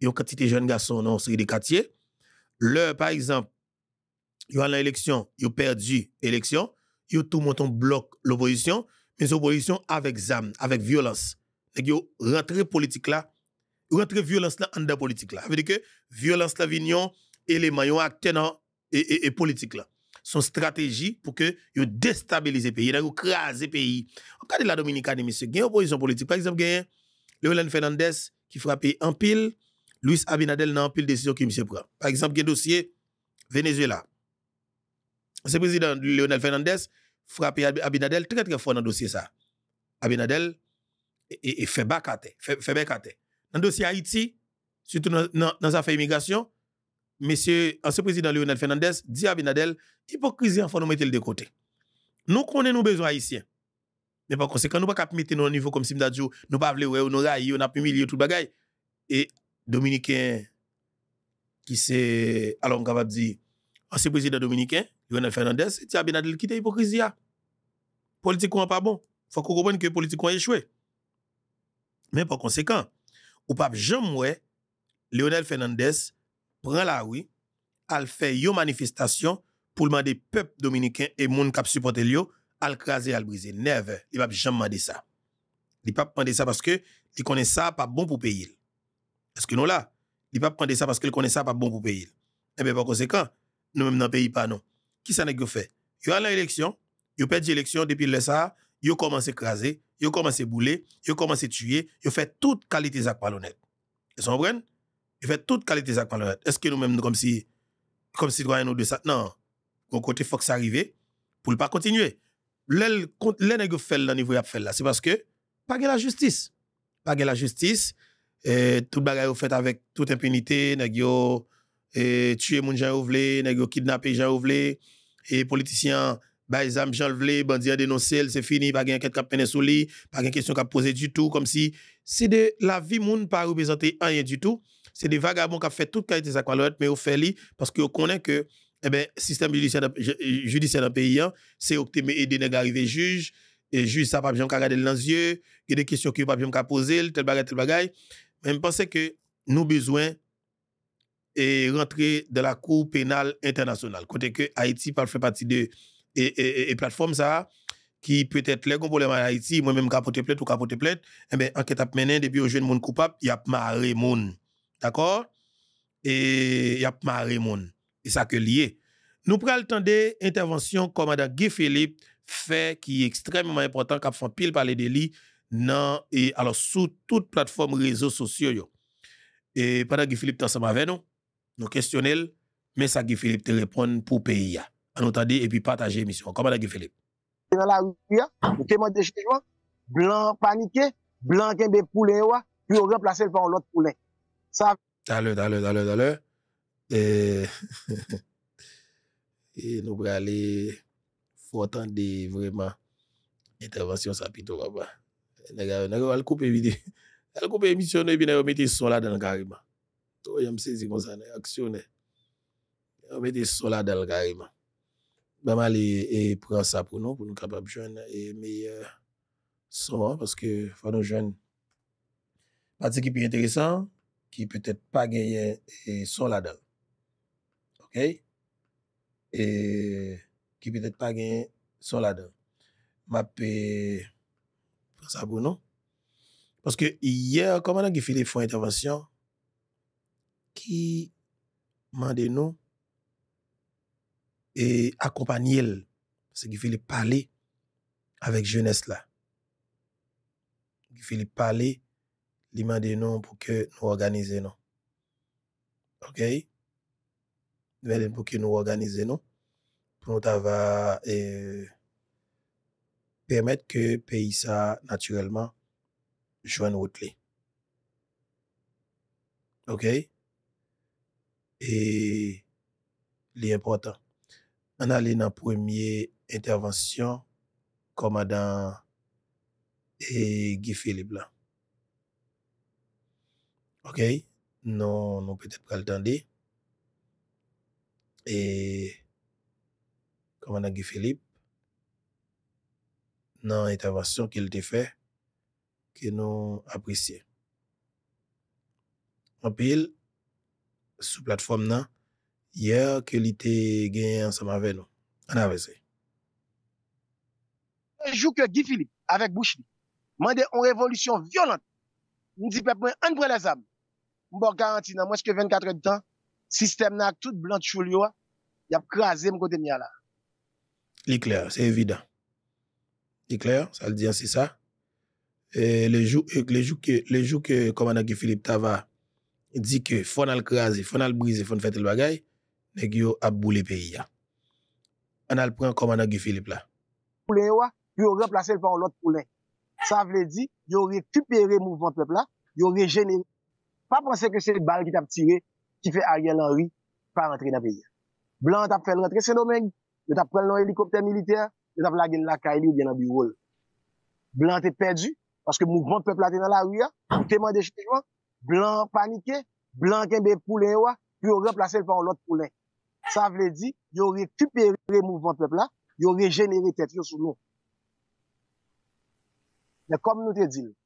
yo katite jen gason nan sri de katye. Le, par exemple, yo an la eleksyon, yo perdi eleksyon, yo tou monton blok l'oposisyon, men l'oposisyon avèk zam, avèk violans. Nèk yo rentre politik la, yo rentre violans la an da politik la. Avè di ke, violans la vinyon, eleman yo akte nan e, e, e politik la. Son stratégie pour que yo déstabilise le pays, yo crase le pays. Regardez la Dominicane monsieur, gen opposition politique par exemple gen Leonel Fernandez qui frappe en pile, Luis Abinadel dans en pile décision que monsieur prend. Par exemple gen dossier Venezuela. C'est président Leonel Fernandez frappe Abinadel très très fort dans dossier ça. Abinadel et, fait bakate, fait, fait bakate. Dans dossier Haïti, surtout dans, dans, dans affaire immigration, monsieur, ancien président Lionel Fernandez dit à Abinadel, hypocrisie, il faut nous mettre de côté. Nous connaissons nos besoins haïtiens. Mais par conséquent, nous ne pouvons pas mettre nos niveau comme si nous nous pas voulu, nous railler, nous humilié tout le bagaille. Et Dominicain, qui c'est, alors on capable dire, ancien président dominicain, Lionel Fernandez, dit à Abinadel quitte hypocrisie. Politiquement pas bon. Faut qu'on comprenne que politiquement échoué. Mais par conséquent, ou pas jamais Lionel Fernandez prend la rue, al fait une manifestation pour demander peuple dominicain et monde qui supporte yo al craser al briser. Never. Il va jamais demander ça. Il pas demander ça parce que il connaît ça pas bon pour payer. Est-ce que nous là, il pas demander ça parce qu'il connaît ça pas bon pour payer. Et bien par conséquent, nous même dans pays pas non. Qui ça n'est fait? Yo a l'élection, yo perdu l'élection depuis le ça, yo commence à écraser, yo commence à bouler, yo commence à tuer, yo fait toute qualité de malhonnête. Vous comprenez? Il fait toute qualité de malhonnête. Est-ce que nous-mêmes, comme si, comme si nous de ça? Non. Au côté, faut que ça arrive pour ne pas continuer. L'un que fait le niveau fait là, c'est parce que, pas la justice. Pas la justice. Et tout le bagage fait avec toute impunité, nèg yo tuer moun gens vle, nèg yo kidnapper gens vle, et politiciens bah âmes gens vle, bandits dénoncer, c'est fini, pas gain quelqu'un cap peine sous lui, pas gain question cap poser du tout comme si c'est de la vie moun pas représenter rien du tout c'est des vagabonds qui ont fait toute qualité de mais au fait parce qu'on connaît que eh ben système judiciaire judiciaire dans le pays hein, c'est au aider à arriver juge et juge ça pas besoin regarder dans les yeux il y a des questions qui pas besoin poser tel bagage tel bagage mais je pense que nous besoin et rentrer dans la cour pénale internationale. Côté que Haïti fait partie de et, et, plateforme ça qui peut-être les problème en Haïti moi même capoter plainte ou capoter plainte eh ben enquête a mené depuis au jeune monde coupable il y a marre monde D'accord? Et il y a marre monde. Et ça que lié. Nous prenons le temps de commandant Guy Philippe fait qui est extrêmement important qu'a fait pile par les délits non et alors sous toute plateforme réseaux sociaux. Et pendant Guy Philippe ensemble avec nous, nous questionnons mais ça Guy Philippe te répond pour pays. En entendez et puis partager l'émission. Commandant Guy Philippe. Dans la rue, nous témoignons de changement, blanc paniqué, blanc qui est poulet puis on remplace par l'autre poulet. Sa... Talè, talè, talè, talè. E... e nou brale fotan de vreman intervensyon sa pito kaba. Nega, nega, al koupe vide. Al koupe emisyon nou, ebi nega mette son la dan karima. To yam sezi kon sa, nega, aksyon ne. Nega mette son la dan karima. Beman li, e pran sa pou nou, pou nou kapab jwen, e meye son an, paske fwa nou jwen pati ki pi enteresan, ki pwetet pa genyen e son la dan. Ok? E, ki pwetet pa genyen son la dan. Map e... Sa bon nou? Paske yè, komanan ki Filip fwa intervensyon, ki mande nou e akompanyel se ki Filip pale avèk jènes la. Ki Filip pale li mande nou pou ke nou organize nou. Ok? Mende pou ke nou organize nou. pour nous va permettre que le pays ça naturellement joigne route OK? Et l'important on allait dans la première intervention commandant et Guy Philippe là. Ok, non, non petèp kal tande. E, koman a Guy Philippe, nan intervasyon ki l te fe, ki nou apresye. Anpil, sou platform nan, yer ke li te gen ansama ve nou. An avese. Jou ke Guy Philippe, avek Bouchli, mande an revolusyon violante, ni di pep mwen an pre la zam, On garanti dans moins que 24 heures de temps, système n'a tout blanc de choulio, il a crasé mon côté là. L'éclair, c'est évident. L'éclair, ça le dit c'est ça. Et les jours, les que, les jours que commandant Guy Philippe Tava dit que faut le craser, faut le briser, faut faire le bagay, nèg yo a boule pays ya. On a le prend commandant Guy Philippe là. Poulain wa, yo remplacer par l'autre poulain. Ça veut dire yo récupérer mouvement peuple là, yo régénérer. Pas penser que c'est le balle qui t'a tiré qui fait Ariel Henry pas rentrer dans le pays. Blanc t'a fait rentrer domaine, yo t'a pris un hélicoptère militaire, yo t'a lagué la caille ou bien dans bureau. Blanc t'es perdu parce que mouvement peuple là dans la rue, t'es demandé changement blanc paniqué, blanc qui est poulet, puis on remplace par l'autre poulet. Ça veut dire, il aurait récupéré le mouvement peuple là, il aurait régénéré tête sur nous. Mais comme nous te dit,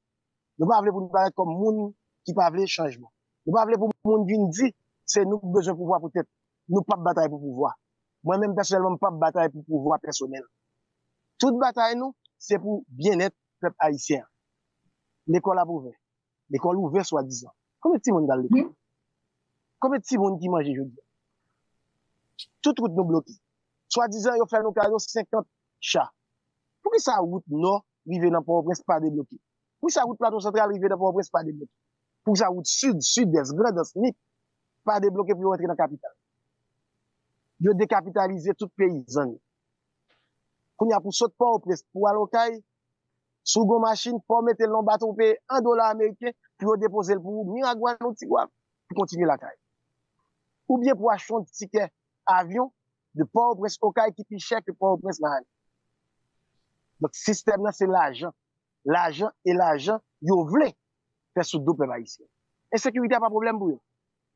nous pas pour nous parler comme monde qui pas veut changement. Nous pas pour monde qui dit, c'est nous qui besoin de pouvoir peut-être. Nous pas bataille pour pouvoir. Moi-même, personnellement, pas bataille pour pouvoir personnel. Toute bataille, nous, c'est pour bien-être peuple haïtien. L'école a ouvert. L'école ouverte, soi-disant. Combien de petits monde dans l'école? Combien de petits monde qui mange aujourd'hui? Toute route nous bloquée. Soi-disant, ils fait nos cadeaux 50 chats. Pourquoi ça route nord, rive dans Port-au-Prince, pas débloqué? Pourquoi ça route plateau central, rive dans Port-au-Prince, pas débloqué? pou sa wout sud, sud-est, gredensnik, pa debloke pou yo rentre nan kapital. Yo dekapitalize tout peyizan. Koun ya pou sot pa ou pres, pou alokay, sou go machin, pou mette lon baton pe 1 dola Amerike, pou yo depose l pou ou, ni agwa nou tigwa, pou kontinu la kay. Ou bien pou achon tike avyon, de pa ou pres okay ki pi chek, de pa ou pres nan. Dok sistem nan se l'ajan. L'ajan e l'ajan, yo vlek. fè sou do pep haisyen. E sekurite a pa problem pou yo.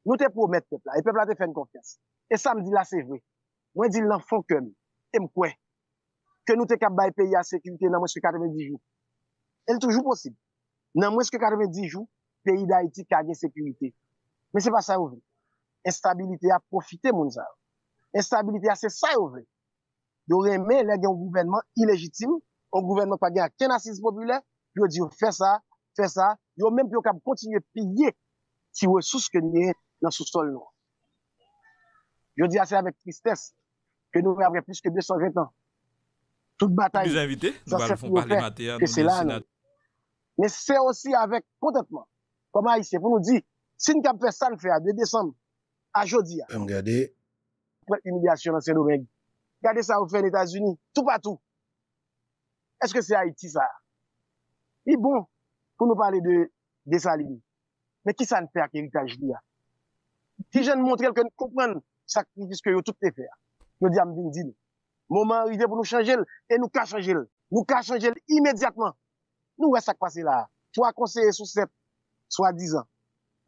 Nou te promet pepla, e pepla te fè n konfians. E sa m di la se vwe. Mwen di lan fon kem, e m kwe. Ke nou te kap bay peyi a sekurite nan mwen se 90 jou. El toujou posib. Nan mwen se 90 jou, peyi da iti kage sekurite. Men se pa sa yo vwe. Estabilite a profite moun zan. Estabilite a se sa yo vwe. Yo reme le gen yon gouvenman ilegitime, yon gouvenman pa gen a ken asis popule, yo di yo fè sa, fe sa, yo menm yo kap kontinye piye si we sous ke nye nan sous sol nou. Yo di ase avek tristesse ke nou apre plus ke 220 an. Tout bataille. Plus invité, nous allons parler matière, nous Mais c'est aussi avec contentement. Comment ici, pour nous dire, si nous avons fait ça, le faire de décembre à jeudi. Regardez. Humiliation dans Saint-Domingue. Regardez ça au fait les États-Unis, tout partout. Est-ce que c'est Haïti ça? Il est bon pou nou pale de, de Salini. Men ki sa n fè ak eritaj li ya? Ti jen montrel ke nou kompren sakrifis ke yo tout te fè ya. Yo di am din din. Mouman rive pou nou chanjel, e nou ka chanjel. Nou ka chanjel imediatman. Nou wè sak pase la. Swa konseye sou sep, swa dizan.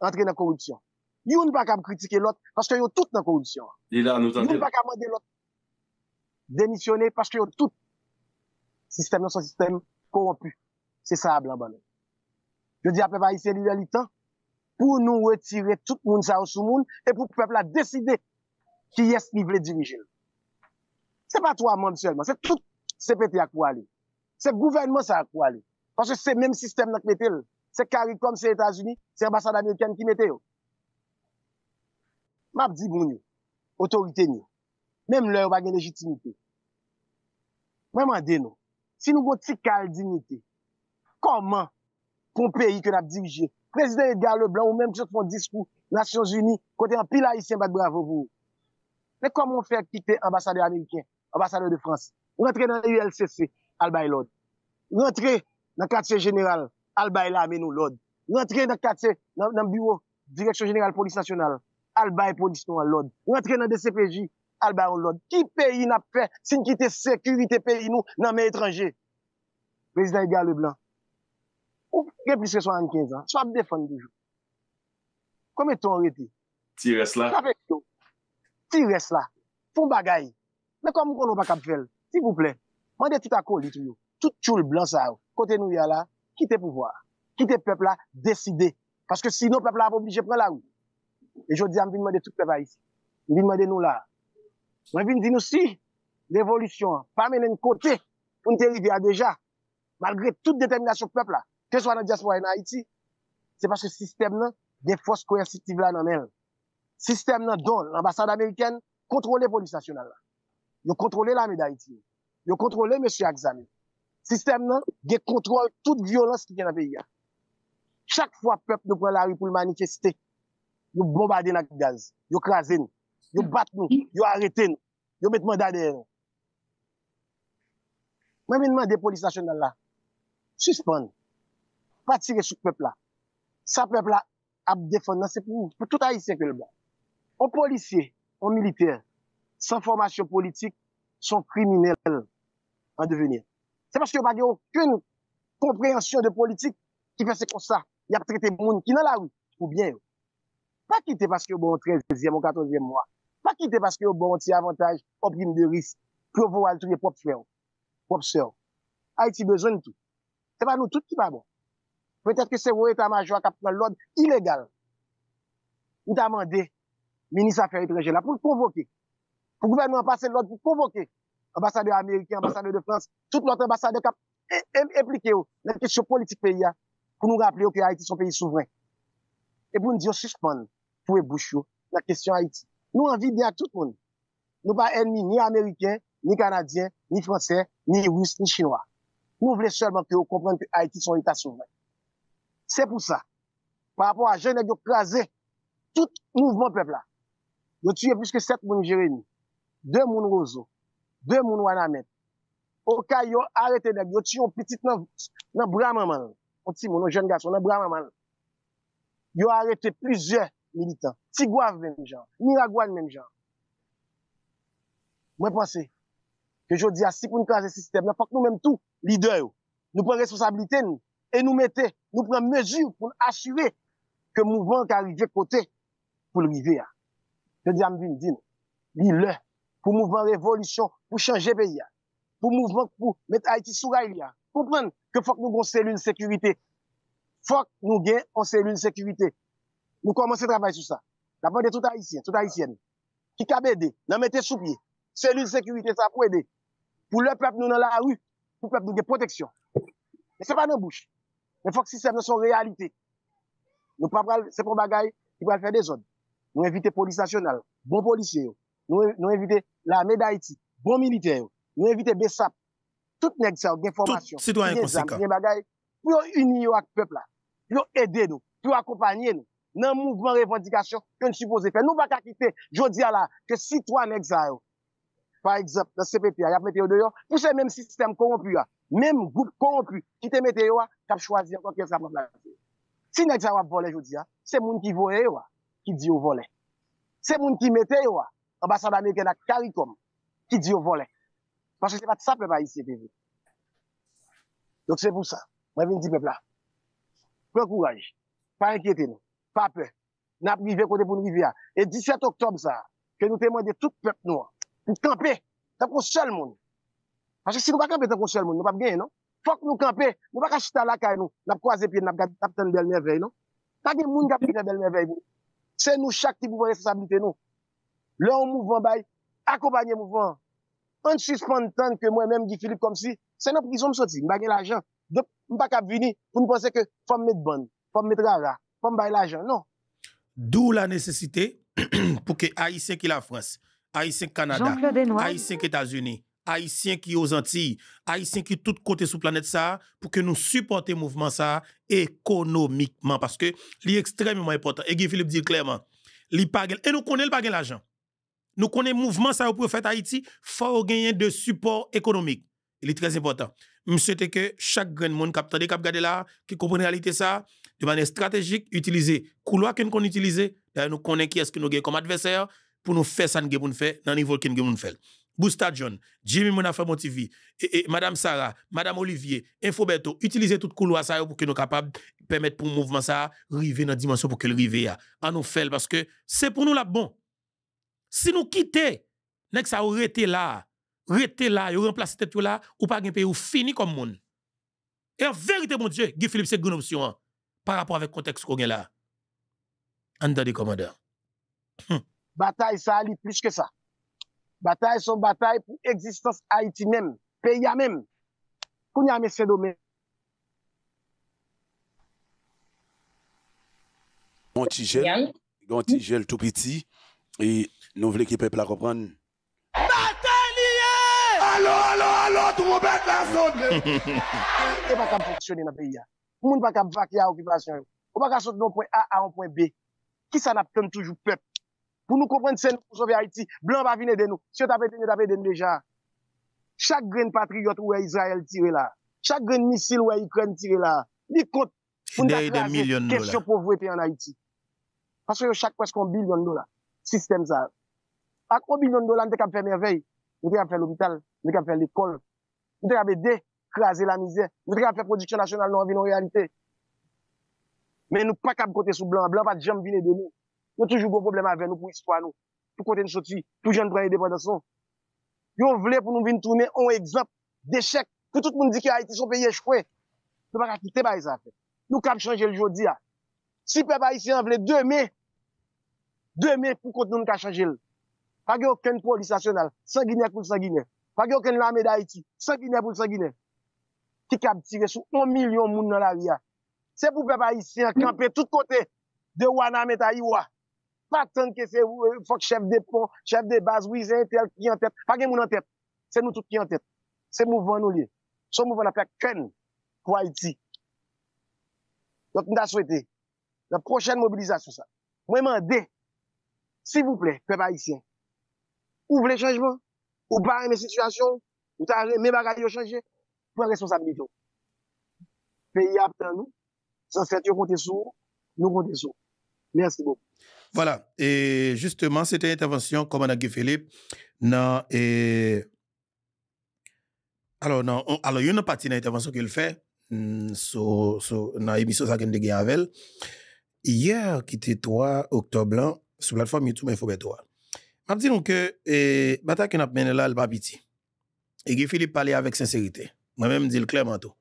Entre nan korupsyon. Youn pa kam kritike lot, paske yo tout nan korupsyon. Youn pa kam mande lot. Demisyone, paske yo tout. Sistem nan son sistem, korompu. Se sa a blan banan. Je di apè pa yise li li tan, pou nou wè tire tout moun sa ou sou moun, e pou pepla deside ki yes li vle dirijel. Se pa to a moun selman, se tout se pete ak wale. Se gouvenman sa ak wale. Parce que c'est le même système qui mettait. C'est CARICOM, c'est États-Unis, c'est l'ambassade américaine qui mettait. M'a dit bon, autorité, même leur pas de légitimité. Moi, je dis nous, si nous avons une dignité, comment, pour un pays que nous avons dirigé, président Edgar Leblanc, ou même qui font discours, Nations Unies, côté un pile haïtien, bat bravo vous. Mais comment on fait quitter l'ambassadeur américain, ambassadeur de France? Rentre dans l'ULCC, al bay l'ordre. Rentre dans le quartier général, al bay la nous l'ordre. Rentre dans le quartier, dans le bureau, direction générale police nationale, al bay police nous l'ordre. Rentre dans le DCPJ, al bay l'ordre. Qui pays n'a fait, sin quitte sécurité pays nous, dans mes étrangers? Président Edgar Leblanc. Ou, a plus que 75 ans. Soit défendre toujours. Combien de temps on été? Ti reste là. Ti reste là. Fon bagay. Mais comme on n'a pas cap faire, s'il vous plaît, mandez tout à coller tout tout choule blanc ça. Côté nous y a là, quittez pouvoir. Quittez peuple là, décidez. Parce que sinon va obligé de prendre la route. Et je dis à me demander tout peuple ici. Je viens demander nous là. Je viens dire nous si l'évolution pas mener de côté pour nous arriver à déjà malgré toute détermination peuple là, que ce soit dans la diaspora en Haïti, c'est parce que le système là des forces coercitives là dans le Système là dont l'ambassade américaine contrôle la police nationale là. Ils contrôlé l'armée d'Haïti. Ils contrôlé M. Axami. Système là, contrôle toute violence qui vient dans le pays. Chaque fois le peuple nous prend la rue pour manifester, ils bombardent le gaz, ils crasent nous, ils battent nous, ils nous, ils mettent mandat derrière nous. Moi, je demande des police nationale là, suspendre, pas tirer sur le peuple là. Ça, peuple là, à défendre, c'est pour, pour tout haïtien que le bon. Un policier, un militaire, sans formation politique, sont criminels en devenir. C'est parce qu'il n'y a aucune compréhension de politique qui fait comme ça. Il y a traité de monde qui dans la rue, ou bien. Pas quitter parce que bon 13e ou 14e mois. Pas quitter parce que bon petit avantage, au prime de risque, pour voir tous les propres frères, propres sœurs. Haïti besoin de tout. C'est pas nous tout qui va bon. Peut-être que c'est vous état-major qui prend l'ordre illégal. Nous avons demandé, ministre Affaires étrangères là, pour le convoquer. Pour le gouvernement passer l'ordre pour convoquer ambassadeur américain, ambassadeur de France, tout l'autre ambassadeur qui a impliqué dans la question politique pays, pour nous rappeler que Haïti est un pays souverain. Et pour nous dire, suspendre, pour les bouches, la question Haïti. Nous envie bien à tout le monde. Nous pas ennemis ni américains, ni canadiens, ni français, ni russes, ni chinois. Nous voulons seulement que vous compreniez que Haïti est un état souverain. C'est pour ça. Par rapport à jeunes qui ont crasé tout mouvement peuple là. Ils ont tué plus que 7 personnes Jérémy, 2 moun Rozo, 2 moun Wanamet. Au cas ils ont arrêté ils tué un petit dans bras maman. Un petit moun, un jeune garçon dans bras maman. Ils ont arrêté plusieurs militants. Tigouave même genre, Niragouane même genre. Moi pense que je dis à si pour nous craser système, il faut que nous même tout leader nous prenons responsabilité nous et nous mettons, nous prenons mesure pour assurer que le mouvement qui arrive côté pour le rivière. Je dis à me dire, le pour mouvement révolution, pour changer le pays, pour mouvement pour mettre Haïti sous rail, comprendre que faut que nous ayons une sécurité. Faut que nous ayons une cellule sécurité. Nous commençons à travailler sur ça. D'abord de tout haïtien, tout haïtienne, qui a aidé, nous mettez sous pied. Cellule sécurité, ça pour aider. Pour le peuple, nous dans la rue, pour le peuple, nous de protection. Mais c'est pas dans la bouche. Mais faut que le système soit réalité. Nous pas c'est pas bagaille qui faire des zones. Nous inviter police nationale, bon policier, nous, nous inviter l'armée d'Haïti, bon militaire, nous inviter BESAP, tout nèg ça, des formations, des des bagailles, pour unir avec le peuple pour aider nous, pour accompagner nous dans le mouvement revendication que nous supposons faire. Nous pas quitter, je dis là, que si toi nèg ça, par exemple, dans CPP, il y a mis dehors, pour ce même système corrompu, même groupe corrompu, qui te mette dehors, qui a choisi encore quelqu'un pour la Si nèg ça va voler, je dis, c'est moun qui voye, qui dit au volet. C'est moun qui mette yo, ambassade américaine à CARICOM, qui dit au volet. Parce que c'est pas ça, peuple ici, Donc c'est pour ça. Moi, je dis, peuple là. Prends courage. Pas inquiéter nous. Pas peur. N'a privé côté pour nous rivière. Et 17 octobre, ça, que nous demandons tout peuple noir. Pour camper. Tant qu'on seul monde. Pache si nou baka bete kon chel moun, nou pap genye, non? Fok nou kampe, nou baka chita lakay nou, nap kwaze pye, nap kapten bel merveil, non? Kage moun kapten bel merveil pou. Se nou chak ti pou vwen responsabilite nou. Le an mouvman bay, akobanyen mouvman. An suspande tan ke mwen menm Guy Philippe kom si, se nou prison msoti, mbagen l'ajan. Dep mbaka vini pou nou pense ke fom met bon, fom met rara, fom bay l'ajan, non? D'ou la nesesite pou ke Haitien ki la France, Haitien Kanada, Haitien Etats-Unis, Haïtiens qui aux Antilles, Haïtiens qui tout côté sous planète ça, pour que nous supporter mouvement ça économiquement, parce que c'est extrêmement important. Et Guy Philippe dit clairement, et nous connaissons pas l'argent. nous connaissons mouvement ça pour faire Haïti, faut gagner de support économique. Il est très important. Je souhaite que chaque grand monde qui a regardé là, qui comprend la réalité ça, de manière stratégique, utiliser couloir que nous utiliser, nous connaissons qui est-ce que nous avons comme adversaire pour nous faire ça nous faire dans le niveau que nous faire. Boosta John, Jimmy Monafa TV, et, Madame Sarah, Madame Olivier, Infoberto, utilisez tout couloir ça pour que nous capables permettre pour mouvement ça arriver dans la dimension pour que le rive à nous faire parce que c'est pour nous la bon. Si nous quittons, nek ça aurait été là, rete là, yo remplace tête là, ou pas un pays ou fini comme monde. Et en vérité, mon Dieu, Guy Philippe, c'est une option hein, par rapport avec contexte qu'on a là. En des commandeurs. Hum. Bataille, ça plus que ça. Bataille, son bataille pour l'existence Haïti même, pays même. Pour y a ces domaines. Gontigel, Gontigel tout petit, et nous voulons que le peuple comprenne Alo, alo, alo, tout le monde la zone. Et pas comme fonctionner dans le pays. Le monde pas comme vaquer à l'occupation. On pas sauter d'un point A à un point B. Qui ça n'a pas toujours peuple? Pour nous comprendre, c'est nous sauver Haïti. Blanc va venir de nous. Si on t'a fait, on fait déjà. Chaque grain patriote où Israël tiré là. Chaque grain missile où Ukraine tiré là. Il compte pour nous faire question pauvreté en Haïti. Parce que chaque presque un billion de dollars. Système ça. À un billion de dollars, on t'a fait merveille. On t'a fait l'hôpital. nous avons fait l'école, nous avons aidé craser la misère, nous avons fait production nationale dans en réalité. Mais nous pas capable côté sous blanc, blanc pas jamais venir de nous. Nous toujours un problème avec nous pour histoire nous. Pour côté nous sortir, pour jeune prendre indépendance. Yo voulez pour nous venir tourner un exemple d'échec. Pour tout le monde dit que Haïti son pays échoué. Nous pas quitter par ça. Nous cap changer le jour dia. Si peuple haïtien veut deux mai, deux mai pour qu'on nous changer. Pas aucune police nationale, sanguinaire pour sanguinaire. Pas aucun l'armée d'Haïti, sanguinaire pour sanguinaire. Qui cap tiré sur un million de monde dans la ria. C'est pour peuple haïtien camper tout côté de Wana Metaïwa. Pas tant que c'est euh, faut chef de pont, chef de base, oui, c'est tel qui en tête. Pas monde en tête. C'est nous tous qui en tête. C'est mouvement nous lié. Ce mouvement a fait qu'un pour Haïti. Donc, nous avons souhaité la prochaine mobilisation, ça. Moi, demandé, s'il vous plaît, peuple haïtien, ouvrez le changement, ou pas une situation, ou t'as mes bagages changé, pour responsabilité. Pays à nous, sans fait, vous comptez sur, nous comptons sur. Merci beaucoup. Voilà, et justement, c'était intervention, comme on a dit Philippe, non, et. Alors, non, alors, il y a une partie de l'intervention qu'il fait, mm, sur, dans l'émission de Hier, qui était 3 octobre, sur la plateforme YouTube Info. Je dis que la bataille qu'on a menée là, elle pas pitié. Et Philippe parlait avec sincérité. Moi-même, je dis clairement tout.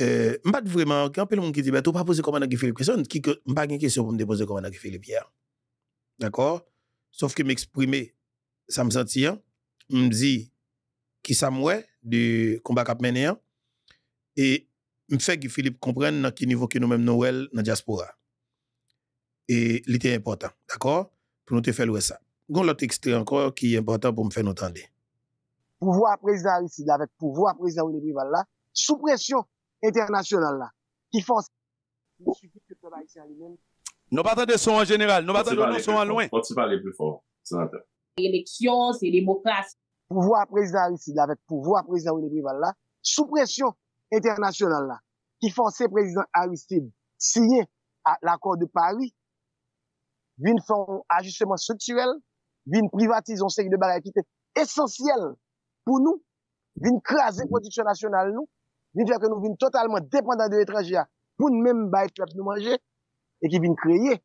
Euh, je pas vraiment, quand le monde qui dit, tu pas poser comment Guy Philippe question, qui je pas une question pour me déposer comment Guy Philippe hier. D'accord? Sauf que m'exprimer, ça me sentit, je me dis, qui ça me du combat qu'on mené, et me fait que Philippe comprenne dans quel niveau que nous-mêmes Noël dans diaspora. Et c'était important, d'accord? Pour nous te faire ça gon l'autre extrait encore qui est important pour me faire entendre. Pouvoir président ici, avec pouvoir président Prival là, sous pression internationale là, qui force nous pas de son en général, nous pas de son en loin. Faut-il parler plus fort, sénateur? Élection, c'est démocratie. Pouvoir président ici, avec pouvoir président Willy Prival là, sous pression internationale là, qui force président Aristide signer l'accord de Paris, vient faire un ajustement structurel vin privatize on seri de bagay ki te esensyel pou nou, vin krasen produksyon nasyonal nou, Vin fè ke nou vin totalman dependant de l'étranger a, pou nou mèm bay pep nou manje, e ki vin kreye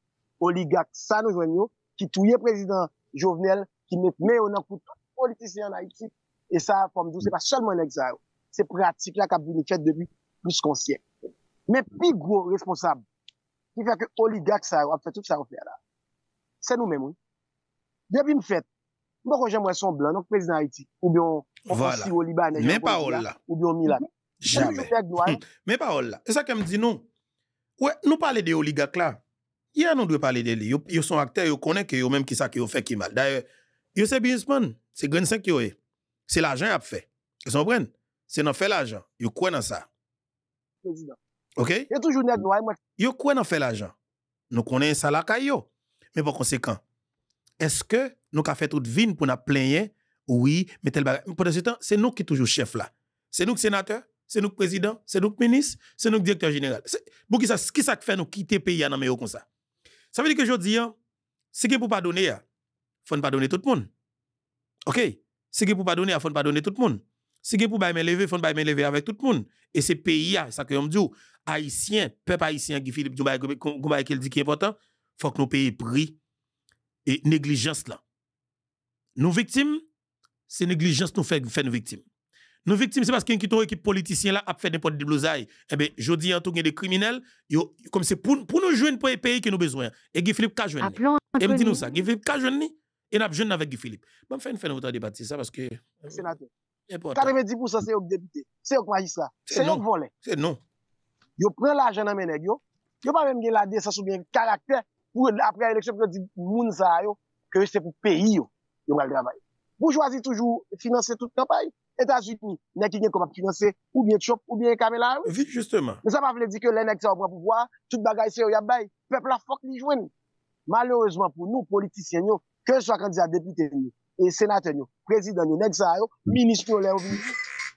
oligak sa nou jwen yo, ki touye prezident Jovenel, ki met mè yo nan pou tout politisyen an Haiti, e sa, fòm dou, se pa solman lèk sa yo. Se pratik la kap vini fèt debi plus konsyen. Mè pi gwo responsab, ki fè ke oligak sa yo, ap fè tout sa yo fè la. Se nou mèm ou. Depi m fèt, mò kon jèm wè son blan, nou prezident Haiti, ou byon, ou byon si ou Liban, ou byon Milan, Jamais. mais parole là. C'est ça qu'elle me dit non? Ouais, nous parlons des oligarques là. Hier, nous devons parler de lui. Ils sont acteurs, ils connaissent que eux même qui ça qui ont fait qui mal. D'ailleurs, ils sont businessmen. C'est grand 5 qui ont C'est l'argent a fait. Ils comprennent? C'est dans fait l'argent. Ils croient dans ça? Président. OK? Il y a toujours net noir. Ils croient dans fait l'argent? Nous connaissons ça là, Mais par conséquent, est-ce que nous avons fait toute vine pour nous plaindre, oui, mais tel bagage. Pendant ce temps, c'est nous qui toujours chef là. C'est nous qui sénateur, c'est nous président, c'est nous ministre, c'est nous directeur général. Pour qui ça, qui ça fait nous quitter le pays dans comme ça? Ça veut dire que je dis, hein, ce qui pour pas donner, il faut pas donner tout le monde. OK? Ce qui pour pas donner, il faut pas donner tout le monde. Ce qui pour pas lever, il faut pas lever avec tout le monde. Et c'est pays, ça que je dis, haïtien, peuple haïtien, qui Philippe Djouba, qui dit qui est important, faut que nous payions prix et négligence là. Nous victimes, c'est négligence nous fait, fait nous victimes. Nous victimes, c'est parce qu'il y a une équipe politicien là a fait n'importe quel blousaille. Eh bien, je dis en tout cas des criminels, yo, comme c'est pour, pour nous jouer pour les pays que nous besoin. Et Guy Philippe ka jouer. Et me dit nous ça, Guy Philippe ka jouer et n'a jeune avec Guy Philippe. Bon, fait une fin de débattre ça parce que sénateur. 90% c'est au député, c'est au magistrat, c'est au volé. C'est non. Yo prend l'argent dans mes nèg yo. Yo pas même la décence ou bien caractère pour après l'élection pour dire moun ça yo que c'est pour pays yo. Yo va travailler. Vous choisissez toujours financer toute campagne. États-Unis, n'est qui comme financer ou bien Chop ou bien Kamela. Oui, justement. Mais ça va veut dire que les nèg ça prend pouvoir, toute bagaille c'est y a bay, peuple la fuck li joine. Malheureusement pour nous politiciens yo, que ce soit candidat député et sénateur yo, président yo, nèg ça yo, ministre yo,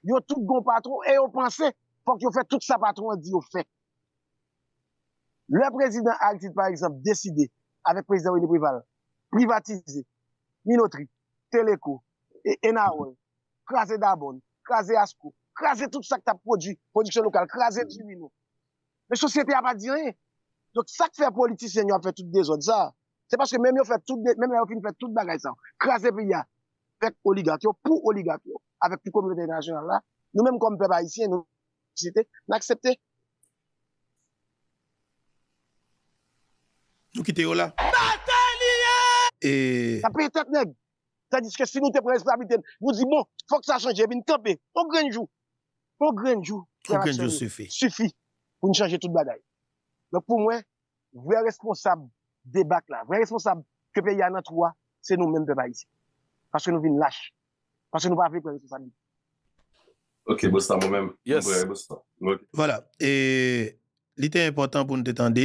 yo tout bon patron et yo pensé faut que yo fait tout ça patron dit yo fait. Le président Artide, par exemple, décidé, avec le président René Prival, privatiser Minoterie, Téléco, et Enaol, craser Dabon, craser Asco, craser tout ça que tu as produit, production locale, craser du mino. La société n'a pas dit rien. Donc, ça que fait politicien, ils ont fait toutes des autres, ça. C'est parce que même ils ont fait toutes, même ils ont fait toutes bagages, ça. Craser pays, avec oligarque, pour oligarque, avec la communauté nationale, là. Nous-mêmes, comme peuple haïtien, nous, société, n'accepter Nous quittons là. Et. Ça peut être nègre. C'est-à-dire que si nous te responsabilité, vous dites, bon, faut que ça change, bien camper. Au grand jour. Au grand jour. Au grand jour suffit. Suffit pour nous changer toute bagaille. Donc pour moi, vrai responsable débat là, vrai responsable que pays a notre roi, c'est nous-mêmes de ici. Parce que nous venons lâches. Parce que nous ne pas prendre responsabilité. Ok, bossa moi-même. Yes. Voilà. Et l'idée important pour nous détendre,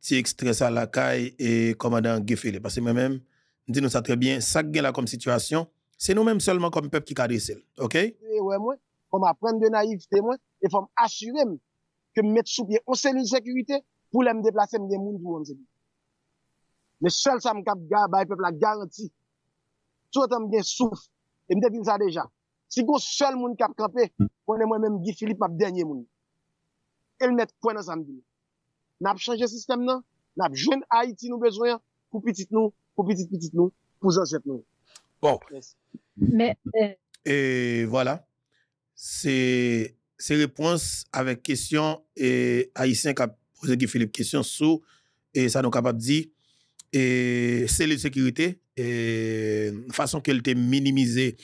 petit extrait ça la caille et commandant Guy Parce que moi-même, Di nou sa trebyen, sak gen la kom situasyon, se nou menm selman kom pep ki kade sel. Ok? E wè mwen, fòm apren de naivite mwen, e fòm asurem ke m met soupye on selil sekurite pou lè m deplase m gen moun pou moun selil. Me sel sa m kap ga, bay pep la garanti. Sot m gen souf, e m devin sa deja. Si go sel moun kap kapè, konen mwen menm Guy Philippe ap denye moun. El met kwen an samdi. Nap chanje sistem nan, nap jwen Haiti nou bezwen, pou pitit nou, pour petit nous pour petit petit nous pour ancêtre nous bon mais euh, et voilà. C'est c'est réponse avec question et haïtien qui a posé Guy Philippe question sur et ça nous capable dire. Et c'est la sécurité et façon qu'elle était minimisée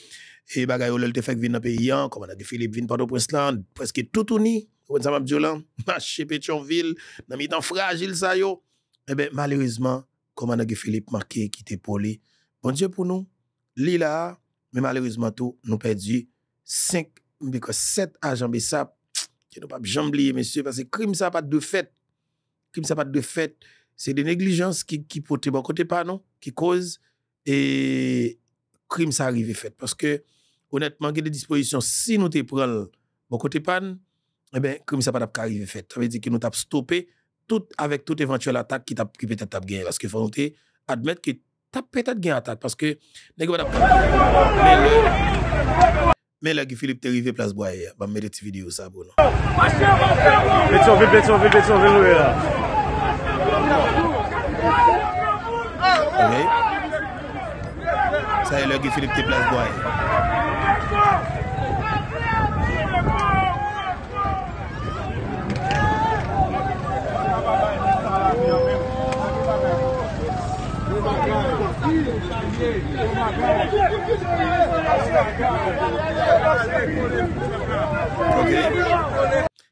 et bagaille elle était fait venir dans le pays comme on a dit Philippe vient par prince presque tout uni on ça m'a dit là, marché Pétionville, dans mi temps fragile ça yo. Eh ben malheureusement, comme on a Philippe marqué qui était poli. Bon Dieu pour nous, li là, mais malheureusement tout nous perdu 5 7 agents BSAP qui nous pas jamais oublier monsieur parce que crime ça pas de fait. Crime ça pas de fait, c'est des négligences qui qui portent bon côté pas qui cause et crime ça arrive fait parce que honnêtement, il y a des dispositions si nous te prenons bon côté panne eh bien, comme ça pas arriver fait. Ça veut dire que nous avons stoppé tout, avec toute éventuelle attaque qui, qui peut-être t'a gagné. Parce qu'il faut noter, admettre que t'as peut-être gagné attaque. Parce que, mais le, mais là, Philippe t'es arrivé place Boyer. Bah, mettre des petites vidéos, ça, bon. Pétionville, béton, Pétionville, là. Ok? Ça, y est là, Philippe t'es place Boyer.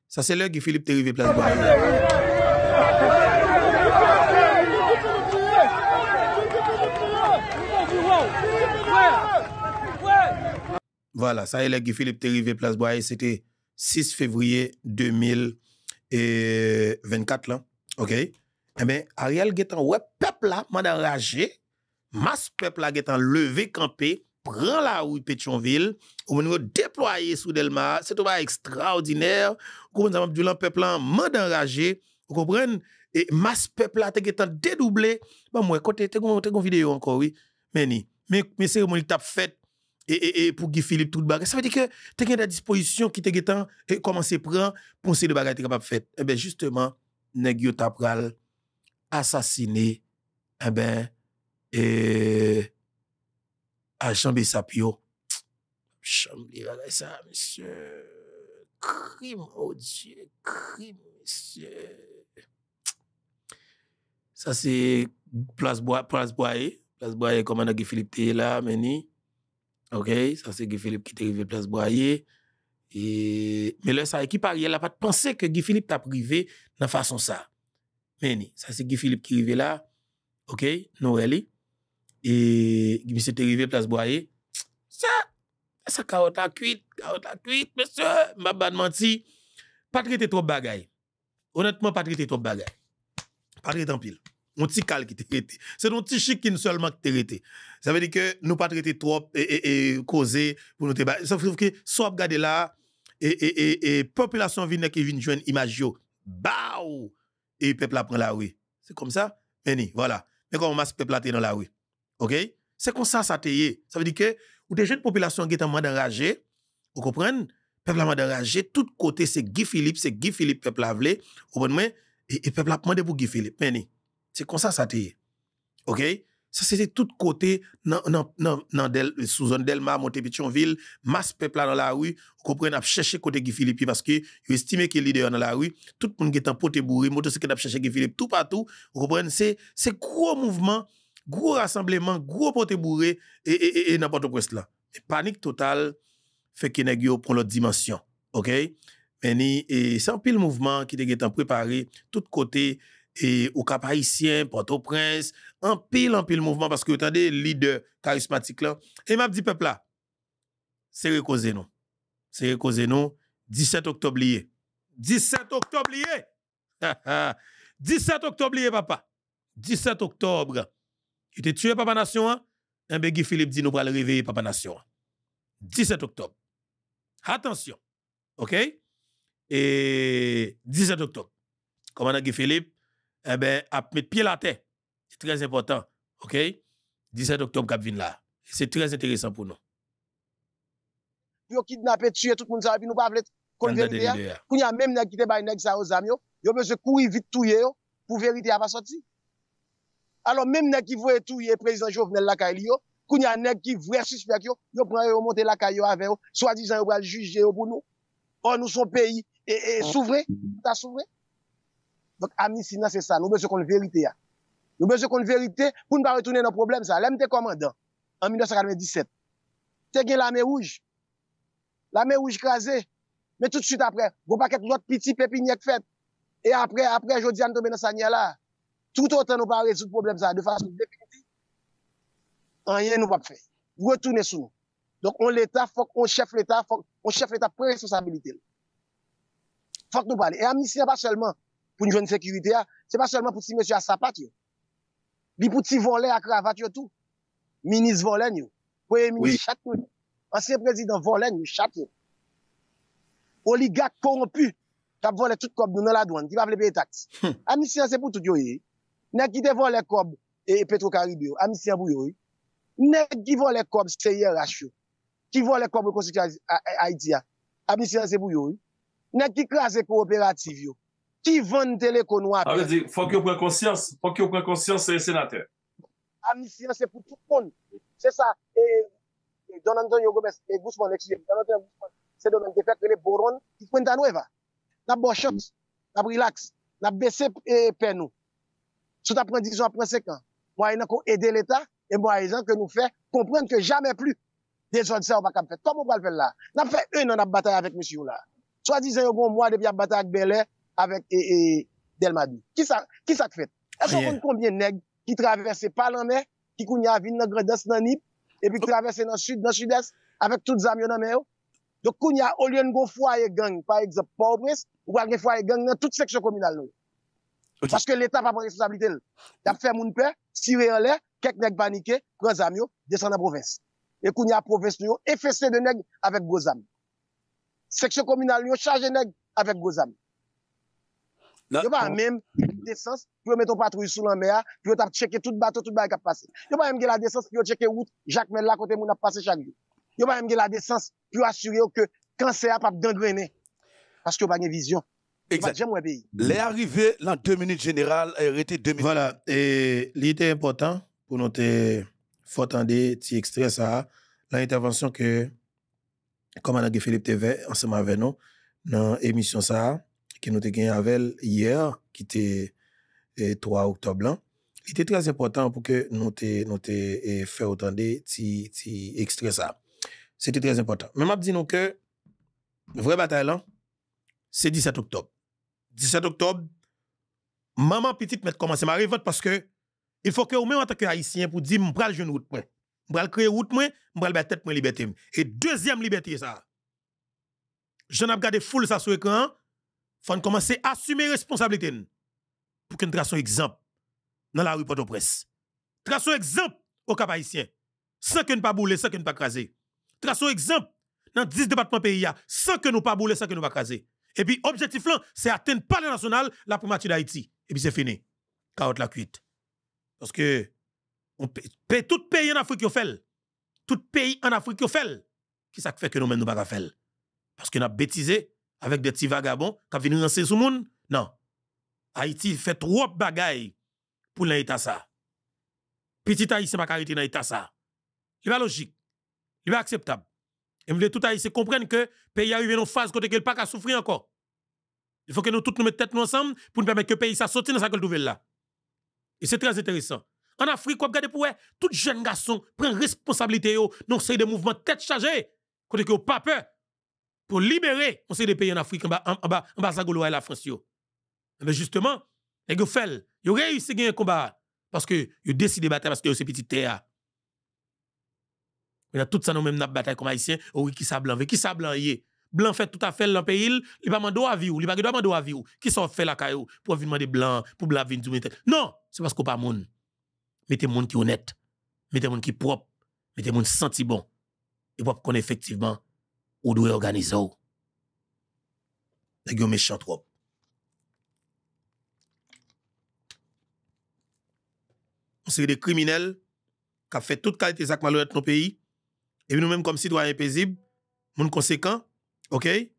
Ça, c'est l'heure que Philippe t'est arrivé place Voilà, ça est l'heure que Philippe arrivé place Boyer. C'était 6 février 2024, là. OK? eh ben, Ariel getan wè pep la mandan raje, mas pep la getan leve kampe, pran la ou Petionville, ou moun yo deploye sou Delma, se tou ba ekstraordinèr, ou moun zanmap djoulan pep la mandan raje, ou kompren, e mas pep la te getan dedouble, ba bon, mwen kote te kon, te kon videyo anko, oui, meni, men, men seremoni tap fèt, E, e, e, pou Guy Philippe tout bagay. Sa fè di ke te gen da disposisyon ki te gen tan e koman se pran pou se de bagay te kapap fèt. E ben, justeman, neg yo tap pral assassiné eh ben et agent Sapio. Chambre ça monsieur. Crime oh Dieu crime monsieur. Ça c'est place bois place boyer. Place boyer commandant Guy Philippe est là meni OK ça c'est Guy Philippe qui est arrivé place boyer. Et mais là ça équipe il a pas pensé que Guy Philippe t'a privé de façon ça mais ça c'est Guy Philippe qui arrivé là. OK Noël. Et monsieur est arrivé place Boyer. Ça ça carotte à cuite carotte à cuite monsieur. M'a pas menti. Pas traiter trop bagaille. Honnêtement pas traiter trop bagaille. Pas traiter en pile. On petit cal qui traité. C'est un petit chic qui seulement qui traité. Ça veut dire que nous pas traiter trop et, causer pour nous sauf que soit regarder là et et et population vient qui vient joindre image yo. Baou et peuple prend la rue. C'est comme ça? Mais voilà. Mais comment masse peuple dans la rue? OK? C'est comme ça ça t'est ça veut dire que ou des jeunes populations qui sont en enragé vous comprenez? Peuple en enragé tout côté c'est Guy Philippe c'est Guy Philippe peuple a vous comprenez? Et, et peuple a demandé pour Guy Philippe. Mais c'est comme ça ça t'est OK? Sa se te tout kote nan, nan, nan, nan del, sou zon Delma, Montepichonville, mas pepla nan la ouy, kompren ap chèche kote Gifilipi paske yo estime ki lide yo nan la ouy, tout moun getan pote bouri, motosiket ap chèche Gifilipi, tout patou, kompren se, se gro mouvman, gro rassembleman, gro pote bouri, e, e, e, e nan pato pres la. E panik total, feke neg yo pon lot dimensyon, ok? Meni, e san pil mouvman ki te getan prepare, tout kote, et au Cap Haïtien, Port-au-Prince, en pile, en pile mouvement, parce que vous avez leader charismatique là. Et m'a dit, peuple là, c'est recosé nous. C'est recosé nous, 17 octobre 17 octobre 17 octobre papa. 17 octobre. Il était tué Papa Nation, hein? Un Guy Philippe dit nous le réveiller Papa Nation. 17 octobre. Attention. OK? Et 17 octobre. Commandant Guy Philippe, eh ben, à mettre pied la terre. C'est très important. OK? 17 octobre, cap là. C'est très intéressant pour nous. Yo kidnappé, tué tout le monde, ça, puis nous pas vle kon vérité. Quand y a même nèg qui te bay nèg ça aux amis, yo besoin courir vite touyer pour vérité pas sorti. Alors même nèg qui voulait touyer président Jovenel la kay yo, quand y a nèg qui vrai suspect yo, yo prend yo monter la yo avec yo, soi-disant yo va juger pour nous. Or nous sommes pays et, et souverain, ta souverain? Donk amnistie nan se sa, nou bezè kon verite ya. Nou bezè kon verite pou nou pa retounen nan problem sa. Lèm te komandan, an 1997, te gen la me ouj, la me ouj krasè, men tout süt apre, go paket lot piti pepinyek fèt, e apre, apre, jodi an tobe nan sa nye la, tout otan nou pa rezout problem sa, de fason definitif, an yen nou pa pfe. Retounen sou nou. Donk on l'Etat, fok on chef l'Etat, fok on chef l'Etat pre-responsabilite. Fok nou pale. E amnistie nan pa selman, pour une jeune sécurité, c'est pas seulement pour si monsieur a sapat. Li pour ti voler à cravate tout. Ministre voler. Premier ministre chat yo. Ancien président voler chat. Oligarque corrompu qui a volé tout comme dans la douane, qui va payer taxe. Hmm. Amnistie c'est pour tout yo. Nèg qui te volé comme et Petro-Caribé, amnistie pour yo. Nèg qui volé comme CIRH. Qui volé comme constitution Haïti. Amnistie c'est pour yo. Nèg qui crase coopérative. ki von teleko nou apè. A ve di, fòk yo pren konsyans, fòk yo pren konsyans se senatè. Amnisyan se pou tout moun. Se sa, e Don Antonio Gomez, e Guzman, se donan te fèk le boron, ki kwenta nou eva. Nap bo chot, nap relax, nap bese pe nou. Sou ta pren diksyon apren sekan. Mwa yon kon ede l'Etat, e mwa yon kon nou fè, komprende ke jamè plu. De zon se ou baka fè. Kom ou bal fè la? Nap fè un an ap batay avèk monsiyon la. Swa dizen yo bon mwa depi ap batay ak belè, avec et, Delmadi. Qui ça qui ça fait? Est-ce qu'on compte combien de nègres qui traversent pas la mer, qui kounya vin dans Grand dans Nip et puis traversent dans le sud dans sud-est avec toutes les amis dans mer Donc kounya au lieu de foyer gang par exemple Port-au-Prince ou pas foyer gang dans toute section communale Paske l'Etat pa pran responsabilite l. Dap fè moun pè, sire an lè, kek neg panike, pran zamyo, desan nan provins. E koun ya provins nou, efese de neg avèk gozam. Seksyon komunal nou, chaje neg avèk gozam. Yo pa mèm desans, pou yo meton patrou sou lan mè a, pou yo tap cheke tout bato, tout baye kap pase. Yo pa mèm gen la desans, pou yo cheke wout, jak men la kote moun ap pase chak di. Yo pa mèm gen la desans, pou yo asyre yo ke kanser ap ap gangrene. Paske yo pa gen vizyon. Exact. Les arrivés, l'an deux minutes générales, arrêté deux minutes. Voilà. Et l'idée important pour nous te faut attendre petit extrait ça, l'intervention que commandant Philippe TV ensemble avec nous dans l'émission ça qui nous avons gagné avec hier qui était 3 octobre là. Il était très important pour que nous te te fait autant de. C'était très important. Mais m'a dit nous que vraie bataille c'est 17 octobre. 17 octobre, maman petite m'a commencé à révolte parce que il faut que vous même en tant qu'haïtien pour dire m'bral jeune route moi. M'bral créer route moi, m'bral mettre tête moi liberté. Et deuxième liberté ça. Je n'ai regardé full ça sur écran, faut commencer à assumer responsabilité pour que nous traçons exemple dans la rue Port-au-Prince. Traçons exemple au cap sans que nous pas bouler, sans que nous pas craser. Traçons exemple dans 10 départements pays sans que nous pas bouler, sans que nous pas craser. Et puis, objectif là, c'est atteindre par le national la primature d'Haïti. Et puis, c'est fini. Carotte la cuite. Parce que, tout pays en Afrique fait. Tout pays en Afrique qui fait. Qui fait que nous-mêmes nous pas faire? Parce que nous avons bêtisé avec des petits vagabonds qui viennent lancer le monde? Non. Haïti fait trop de bagailles pour l'État ça. Petit Haïti, pas arrêter dans l'État ça. C'est pas logique. C'est pas acceptable. Et nous tout Haïti comprendre que le pays arrive dans une phase côté que le pas qu'à souffrir encore. Il faut que nous tous nous mettions tête ensemble pour nous permettre que le pays sorte dans sa nouvelle là. Et c'est très intéressant. En Afrique, regardez pour tout jeune garçon prend responsabilité non c'est des mouvements tête chargée côté que pas peur pour libérer on sait des pays en Afrique en bas en bas en bas et la France Mais justement, les fait, ils réussi à gagner un combat parce que ils décidé de battre parce que c'est petit terre. Mais tout ça nous même n'a bataille comme haïtien, oui qui ça blanc, qui ça blanc Blanc fait tout à fait dans pays, il pas mando à vivre, il pas demander à vivre. Qui sont fait la caillou pour venir demander blanc, pour blanc venir tout Non, c'est parce qu'on pas moun. Mettez moun qui honnête, mettez moun qui propre, mettez moun senti bon. Et pour qu'on effectivement ou doit organiser ou. Nèg méchant trop. On c'est des criminels qui ont fait toute qualité de malhonnête dans nos pays. Et nous-mêmes, comme citoyens paisibles, mon conséquent, OK? Et,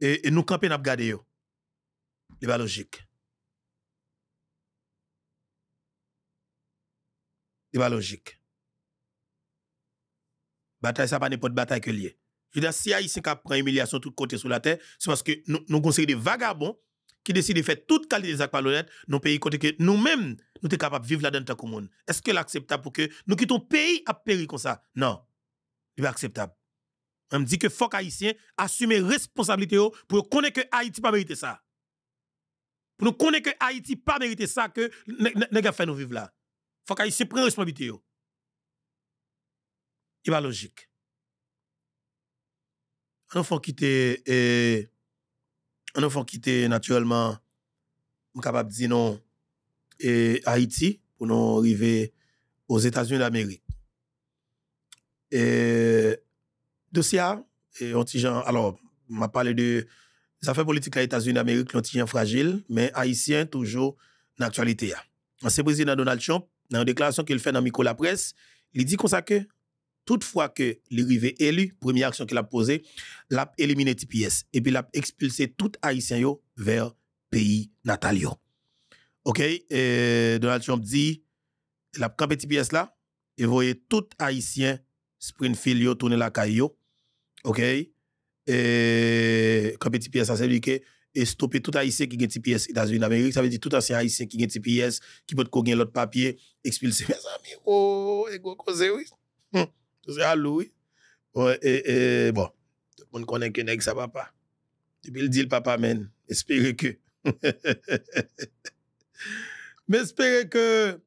et nous camper n'a garder yo. C'est pas logique. C'est pas logique. Bataille ça pas n'importe bataille que lié. Je si Haïtien qui prend humiliation tout côté sur la terre, c'est parce que nous nous conseillons des vagabonds qui décident de faire toute qualité des actes malhonnêtes dans pays côté que nous-mêmes nous sommes capables de vivre là-dedans monde. Est-ce que l'acceptable pour que nous quittons pays à périr comme ça? Non. C'est pas acceptable. On me dit que faut haïtien assumer responsabilité pour connaître que Haïti pas mérité ça. Pour nous connaître que Haïti pas ça que nèg fait nous vivre là. Faut qu'haïtien prenne responsabilité. Il pas logique. Et on faut quitter naturellement et Haïti pour nous arriver aux États-Unis d'Amérique. Et dossier et on alors m'a parlé de affaires politiques aux États-Unis d'Amérique un fragile mais haïtien toujours l'actualité ancien président Donald Trump dans une déclaration qu'il fait dans micro la presse il dit comme ça que toutefois que l'arrivée élu première action qu'il a posée l'a éliminé TPS et puis l'a expulsé tout haïtien yo vers pays natal OK Donald Trump dit la campé TPS là et voyez tout haïtien Springfield yo tourner la caillou OK et petit pièce ça c'est que et stopper tout haïtien qui gagne TPS États-Unis d'Amérique ça veut dire tout ancien haïtien qui gagne TPS qui peut gagner l'autre papier expulser mes amis. Oh et go oui c'est allô oui et, et bon on connaît que nèg ça papa depuis le le papa men espérer que mais espérer que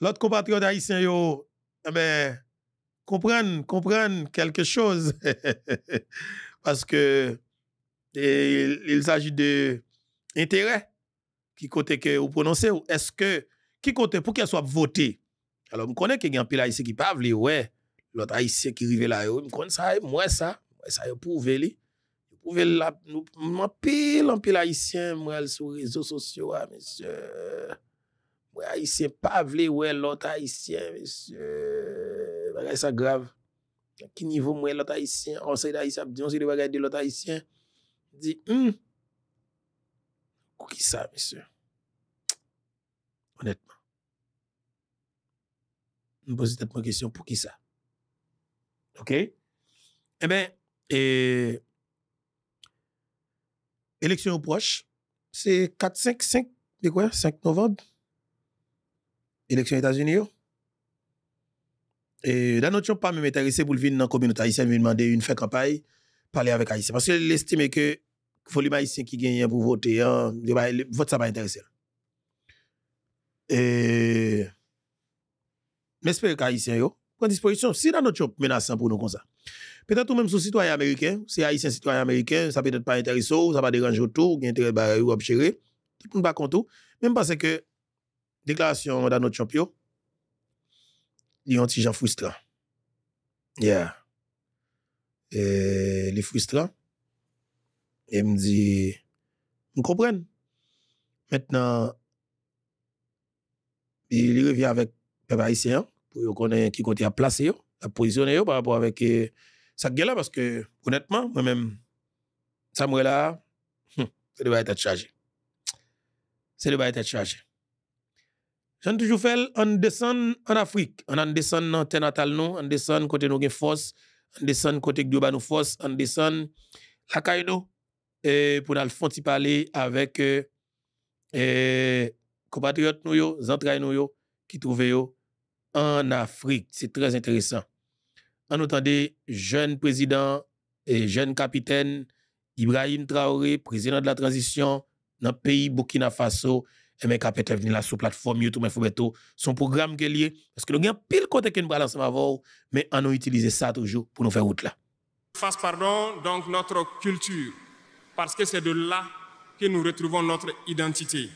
l'autre compatriote haïtien yo eh ben comprendre quelque chose. Parce que il, s'agit de intérêt. qui côté que vous prononcez, est-ce que, qui côté pour qu'elle soit votée? Alors, je connais qu'il y a un pile haïtien qui parle, lot haisyen ki rive la yo, mkon sa yo, mwen sa, mwen sa yo pouve li. Pouve la, mwen pil an pil haisyen mwen al sou rezo sosyo a, mesye. Mwen haisyen pa vle wè lot haisyen, mesye. Bagay sa grav. Ki nivou mwen lot haisyen, ansay da haisyen, ap diyon se de bagay de lot haisyen. Di, hmm, kou ki sa, mesye. Honetman. Mwen pose tet mwen kesyon, pou ki sa? Ok? E ben, e... Eleksyon proche, se 4, 5, 5, de kwen? 5 novembre. Eleksyon Etats-Unis yo. E dan nou tyon pa mè mè terese pou l'vin nan kominout Haitien, mè mèndè yon fè kampay, pale avèk Haitien. Paske l'estime ke volima Haitien ki genyen pou vote, yon, vote sa pa interese. E... Mè espere ka Haitien yo, pren disposition. Si dans notre chop menaçant pour nous comme ça. Peut-être même sous citoyen américain, si haïtien citoyen américain, ça peut-être pas intéressant, ça va déranger autour, qui intérêt bah ou gérer. Tout le monde pas contre même parce que déclaration dans notre champion il y a un petit gens frustrant. Yeah. Et les frustrants et me dit vous comprenez? Maintenant il revient avec peuple haïtien pour qui côté a placé, a positionné par rapport avec ça là parce que honnêtement, moi-même, Samuel là, c'est de être chargé. C'est de être chargé. J'en toujours fait, on descend en Afrique, on descend dans terre natale nous, on descend côté nous force, on descend côté Gdoba nous force, on descend la Kaino, et pour nous faire parler avec euh, compatriotes nous yo, entrailles nous qui trouvent en Afrique. C'est très intéressant. On entendait jeune président et jeune capitaine Ibrahim Traoré, président de la transition dans le pays Burkina Faso, et mais peut venir là sur plateforme YouTube son programme qui est parce que nous avons pile côté que nous balance avec mais on a utilisé ça toujours pour nous faire route là. Face pardon donc notre culture parce que c'est de là que nous retrouvons notre identité.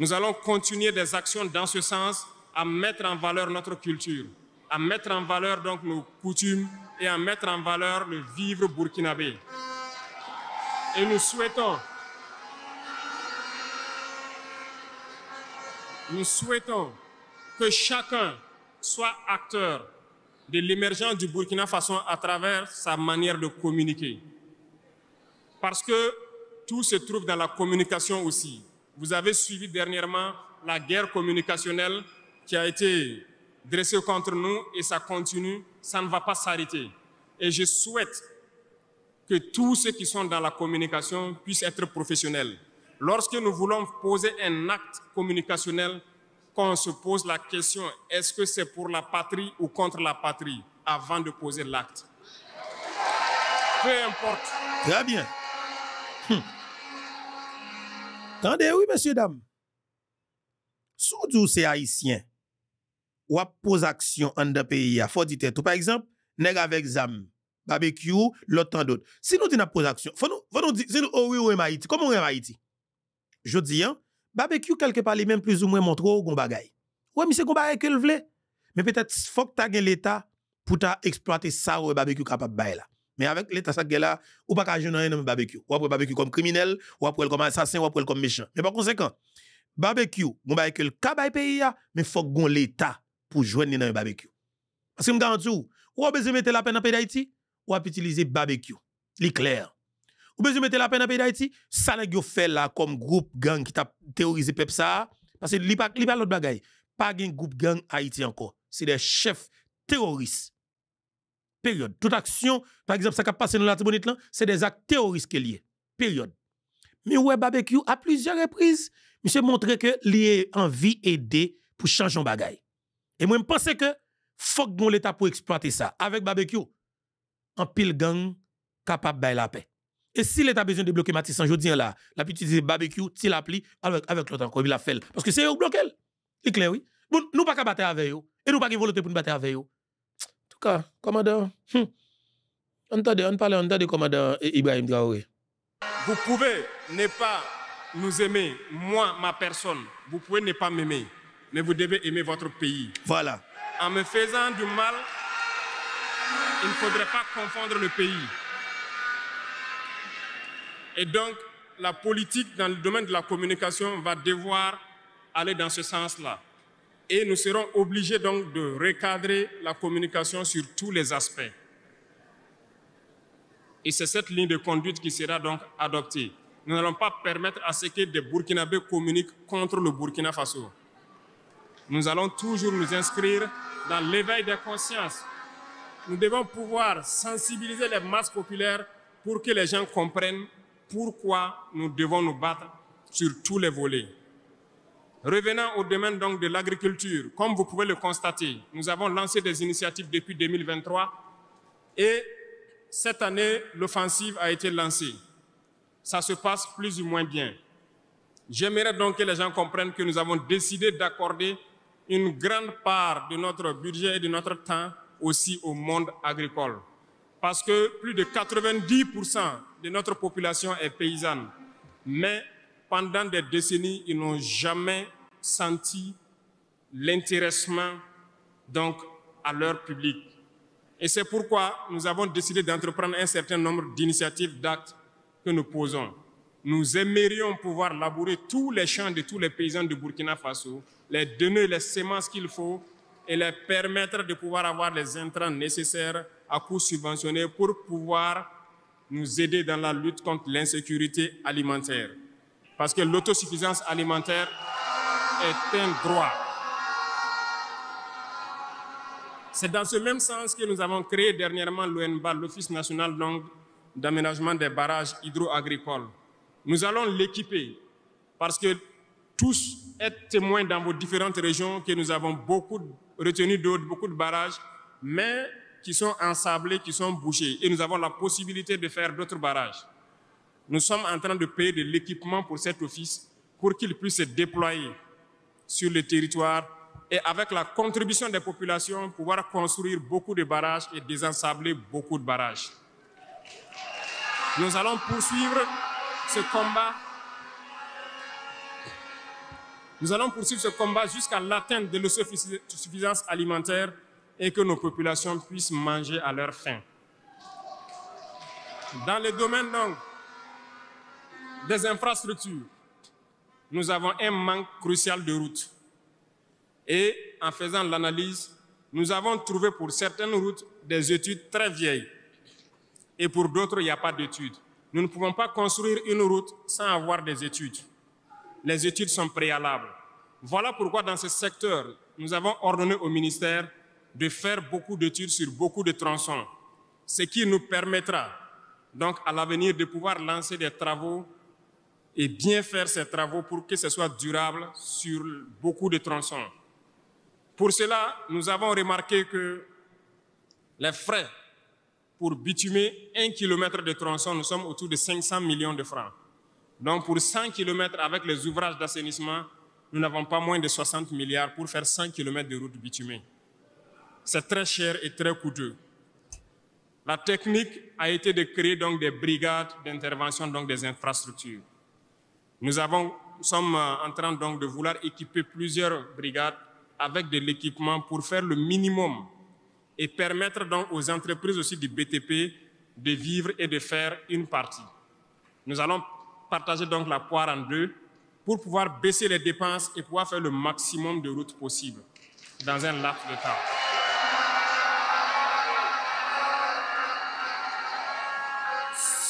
Nous allons continuer des actions dans ce sens à mettre en valeur notre culture, à mettre en valeur donc nos coutumes et à mettre en valeur le vivre burkinabé. Et nous souhaitons nous souhaitons que chacun soit acteur de l'émergence du Burkina Faso à travers sa manière de communiquer. Parce que tout se trouve dans la communication aussi. Vous avez suivi dernièrement la guerre communicationnelle qui a été dressée contre nous et ça continue, ça ne va pas s'arrêter. Et je souhaite que tous ceux qui sont dans la communication puissent être professionnels. Lorsque nous voulons poser un acte communicationnel, qu'on se pose la question, est-ce que c'est pour la patrie ou contre la patrie, avant de poser l'acte Peu importe. Très bien. Hmm. Attendez, oui, messieurs, dames. Sous c'est haïtien, ou à pose action en deux pays, il faut dire tout. Par exemple, nèg avec zam, barbecue, l'autre d'autres. Si nous disons pose action, faut nous, dire, si nous, oh oui, oui, Haïti, comment on est Haïti? Je dis, hein, barbecue quelque part, les même plus ou moins montre gon bagay. Ouais, mais c'est gon bagay que le vle. Mais peut-être, faut que tu l'État pour exploiter ça ou barbecue capable de là. Mais avec l'état ça là, ou pas qu'à jouer dans barbecue. Ou après barbecue comme criminel, ou après comme assassin, ou après comme méchant. Mais par conséquent, barbecue, mon barbecue le cabay pays mais faut gon l'état pour joindre dans un barbecue. Parce que me tout, ou besoin mettre la peine dans pays d'Haïti, ou utiliser barbecue? L'éclair. Ou besoin mettre la peine dans pays d'Haïti, ça n'a fait là comme groupe gang qui t'a terrorisé peuple ça parce que li pas l'autre bagaille. Pas un groupe gang Haïti encore. C'est des chefs terroristes Période. Toute action, par exemple, ça qui a passé dans la tribunite là, c'est des actes terroristes qui liés. Période. Mais ouais, barbecue, à plusieurs reprises, monsieur montré que lié envie aider pour changer un bagay. Et moi, je pense que faut que l'État pour exploiter ça. Avec barbecue, un pile gang capable de la paix. Et si l'État a besoin de bloquer Matissan, je dis là, la petite barbecue, s'il appli avec, avec l'autre encore, il l'a fait. Parce que c'est eux bloqué. C'est clair, oui. Bon, nous pas qu'à battre avec eux. Et nous pas qu'à volonté pour nous battre avec eux cas, commandant, hum. on parle, on commandant Ibrahim Traoré. Vous pouvez ne pas nous aimer, moi, ma personne, vous pouvez ne pas m'aimer, mais vous devez aimer votre pays. Voilà. En me faisant du mal, il ne faudrait pas confondre le pays. Et donc, la politique dans le domaine de la communication va devoir aller dans ce sens-là. Et nous serons obligés donc de recadrer la communication sur tous les aspects. Et c'est cette ligne de conduite qui sera donc adoptée. Nous n'allons pas permettre à ce que des Burkinabés communiquent contre le Burkina Faso. Nous allons toujours nous inscrire dans l'éveil des consciences. Nous devons pouvoir sensibiliser les masses populaires pour que les gens comprennent pourquoi nous devons nous battre sur tous les volets. Revenant au domaine donc de l'agriculture, comme vous pouvez le constater, nous avons lancé des initiatives depuis 2023 et cette année, l'offensive a été lancée. Ça se passe plus ou moins bien. J'aimerais donc que les gens comprennent que nous avons décidé d'accorder une grande part de notre budget et de notre temps aussi au monde agricole. Parce que plus de 90% de notre population est paysanne. Mais pendant des décennies, ils n'ont jamais senti l'intéressement donc à leur public. Et c'est pourquoi nous avons décidé d'entreprendre un certain nombre d'initiatives, d'actes que nous posons. Nous aimerions pouvoir labourer tous les champs de tous les paysans de Burkina Faso, les donner les semences qu'il faut et les permettre de pouvoir avoir les intrants nécessaires à coût subventionné pour pouvoir nous aider dans la lutte contre l'insécurité alimentaire. Parce que l'autosuffisance alimentaire est un droit. C'est dans ce même sens que nous avons créé dernièrement l'ONBA, l'Office national d'aménagement des barrages hydro-agricoles. Nous allons l'équiper parce que tous êtes témoins dans vos différentes régions que nous avons beaucoup retenu d'eau, beaucoup de barrages, mais qui sont ensablés, qui sont bouchés. Et nous avons la possibilité de faire d'autres barrages. Nous sommes en train de payer de l'équipement pour cet office pour qu'il puisse se déployer sur le territoire et avec la contribution des populations, pouvoir construire beaucoup de barrages et désensabler beaucoup de barrages. Nous allons poursuivre ce combat. Nous allons poursuivre ce combat jusqu'à l'atteinte de l'autosuffisance alimentaire et que nos populations puissent manger à leur faim. Dans le domaine des infrastructures, nous avons un manque crucial de routes. Et en faisant l'analyse, nous avons trouvé pour certaines routes des études très vieilles. Et pour d'autres, il n'y a pas d'études. Nous ne pouvons pas construire une route sans avoir des études. Les études sont préalables. Voilà pourquoi dans ce secteur, nous avons ordonné au ministère de faire beaucoup d'études sur beaucoup de tronçons, ce qui nous permettra donc à l'avenir de pouvoir lancer des travaux et bien faire ces travaux pour que ce soit durable sur beaucoup de tronçons. Pour cela, nous avons remarqué que les frais pour bitumer un kilomètre de tronçon, nous sommes autour de 500 millions de francs. Donc pour 100 kilomètres avec les ouvrages d'assainissement, nous n'avons pas moins de 60 milliards pour faire 100 kilomètres de route bitumée. C'est très cher et très coûteux. La technique a été de créer donc des brigades d'intervention, donc des infrastructures. Nous avons, sommes en train donc de vouloir équiper plusieurs brigades avec de l'équipement pour faire le minimum et permettre donc aux entreprises aussi du BTP de vivre et de faire une partie. Nous allons partager donc la poire en deux pour pouvoir baisser les dépenses et pouvoir faire le maximum de routes possibles dans un laps de temps.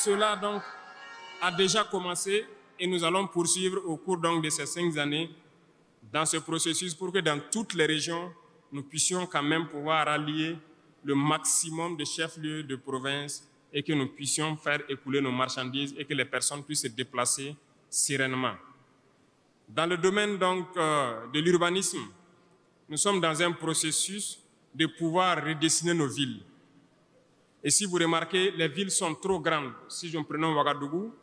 Cela donc a déjà commencé et nous allons poursuivre au cours donc de ces cinq années dans ce processus pour que dans toutes les régions, nous puissions quand même pouvoir allier le maximum de chefs-lieux de province et que nous puissions faire écouler nos marchandises et que les personnes puissent se déplacer sereinement. Dans le domaine donc euh, de l'urbanisme, nous sommes dans un processus de pouvoir redessiner nos villes. Et si vous remarquez, les villes sont trop grandes, si je prends Ouagadougou,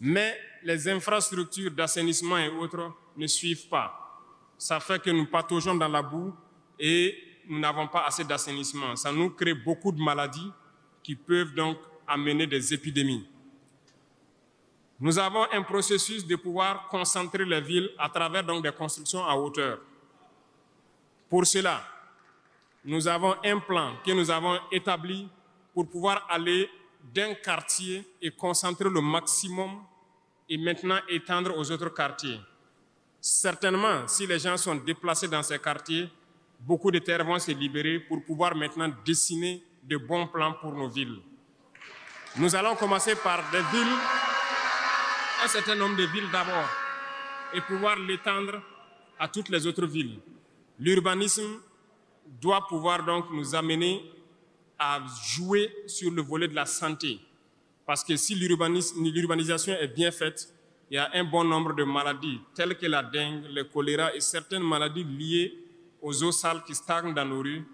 mais les infrastructures d'assainissement et autres ne suivent pas. Ça fait que nous pataugeons dans la boue et nous n'avons pas assez d'assainissement. Ça nous crée beaucoup de maladies qui peuvent donc amener des épidémies. Nous avons un processus de pouvoir concentrer les villes à travers donc des constructions à hauteur. Pour cela, nous avons un plan que nous avons établi pour pouvoir aller d'un quartier et concentrer le maximum et maintenant étendre aux autres quartiers. Certainement, si les gens sont déplacés dans ces quartiers, beaucoup de terres vont se libérer pour pouvoir maintenant dessiner de bons plans pour nos villes. Nous allons commencer par des villes, un certain nombre de villes d'abord, et pouvoir l'étendre à toutes les autres villes. L'urbanisme doit pouvoir donc nous amener à jouer sur le volet de la santé. Parce que si l'urbanisation est bien faite, il y a un bon nombre de maladies telles que la dengue, le choléra et certaines maladies liées aux eaux sales qui stagnent dans nos rues.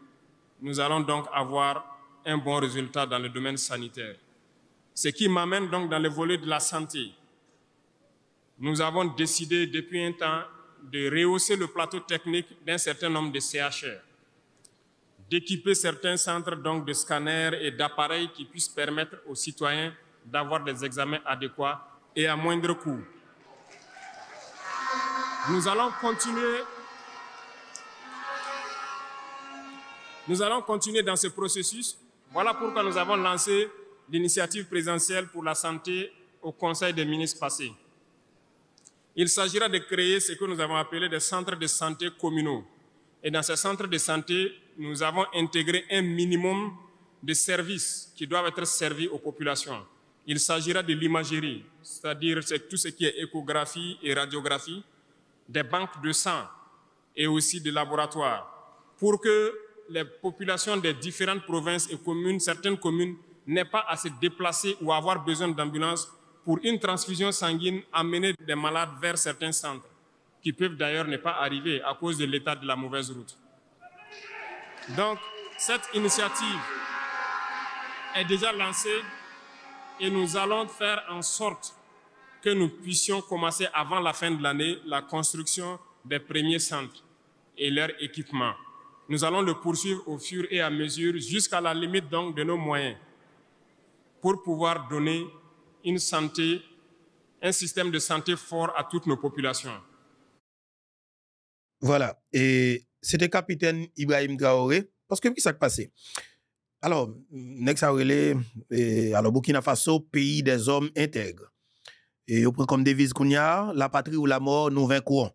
Nous allons donc avoir un bon résultat dans le domaine sanitaire. Ce qui m'amène donc dans le volet de la santé. Nous avons décidé depuis un temps de rehausser le plateau technique d'un certain nombre de CHR d'équiper certains centres donc de scanners et d'appareils qui puissent permettre aux citoyens d'avoir des examens adéquats et à moindre coût. Nous allons continuer Nous allons continuer dans ce processus. Voilà pourquoi nous avons lancé l'initiative présidentielle pour la santé au Conseil des ministres passés. Il s'agira de créer ce que nous avons appelé des centres de santé communaux. Et dans ces centres de santé, nous avons intégré un minimum de services qui doivent être servis aux populations. Il s'agira de l'imagerie, c'est-à-dire tout ce qui est échographie et radiographie, des banques de sang et aussi des laboratoires, pour que les populations des différentes provinces et communes, certaines communes, n'aient pas à se déplacer ou avoir besoin d'ambulance pour une transfusion sanguine, amener des malades vers certains centres, qui peuvent d'ailleurs ne pas arriver à cause de l'état de la mauvaise route. Donc, cette initiative est déjà lancée et nous allons faire en sorte que nous puissions commencer avant la fin de l'année la construction des premiers centres et leur équipement. Nous allons le poursuivre au fur et à mesure jusqu'à la limite donc de nos moyens pour pouvoir donner une santé, un système de santé fort à toutes nos populations. Voilà. Et c'était capitaine Ibrahim Traoré. Parce que, qu'est-ce qui s'est passé? Alors, Nex alors Burkina Faso, pays des hommes intègres. Et on prend comme devise qu'on y a, la patrie ou la mort, nous vaincrons.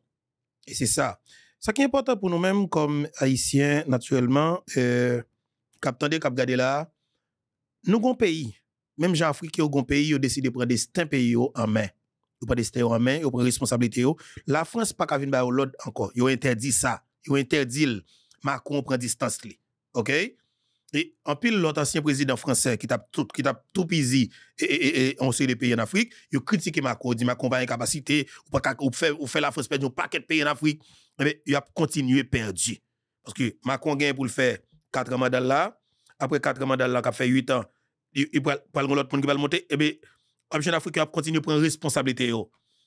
Et c'est ça. Ça qui est important pour nous-mêmes, comme Haïtiens, naturellement, euh, cap cap nous avons pays. Même gens Afrique, qui ont pays, ont décidé de prendre des pays en main. Ils prennent des en main, ils prennent responsabilité. La France, pas qu'à venir l'autre encore. Ils ont interdit ça. Ils ont interdit Macron prend distance. OK? Et en pile, l'autre ancien président français qui t'a tout, qui t'a tout pisé et, et, on sait les pays en Afrique, il critiqué Macron, dit Macron pas capacité, ou pas ou fait, ou fait la France perdre un paquet de pays en Afrique. Mais il a continué perdu. Parce que Macron gagne pour le faire 4 mandats là, après 4 mandats là, qui a fait 8 ans, il, prend l'autre monde qui va le monter, et bien, l'Union africaine a continué à prendre responsabilité.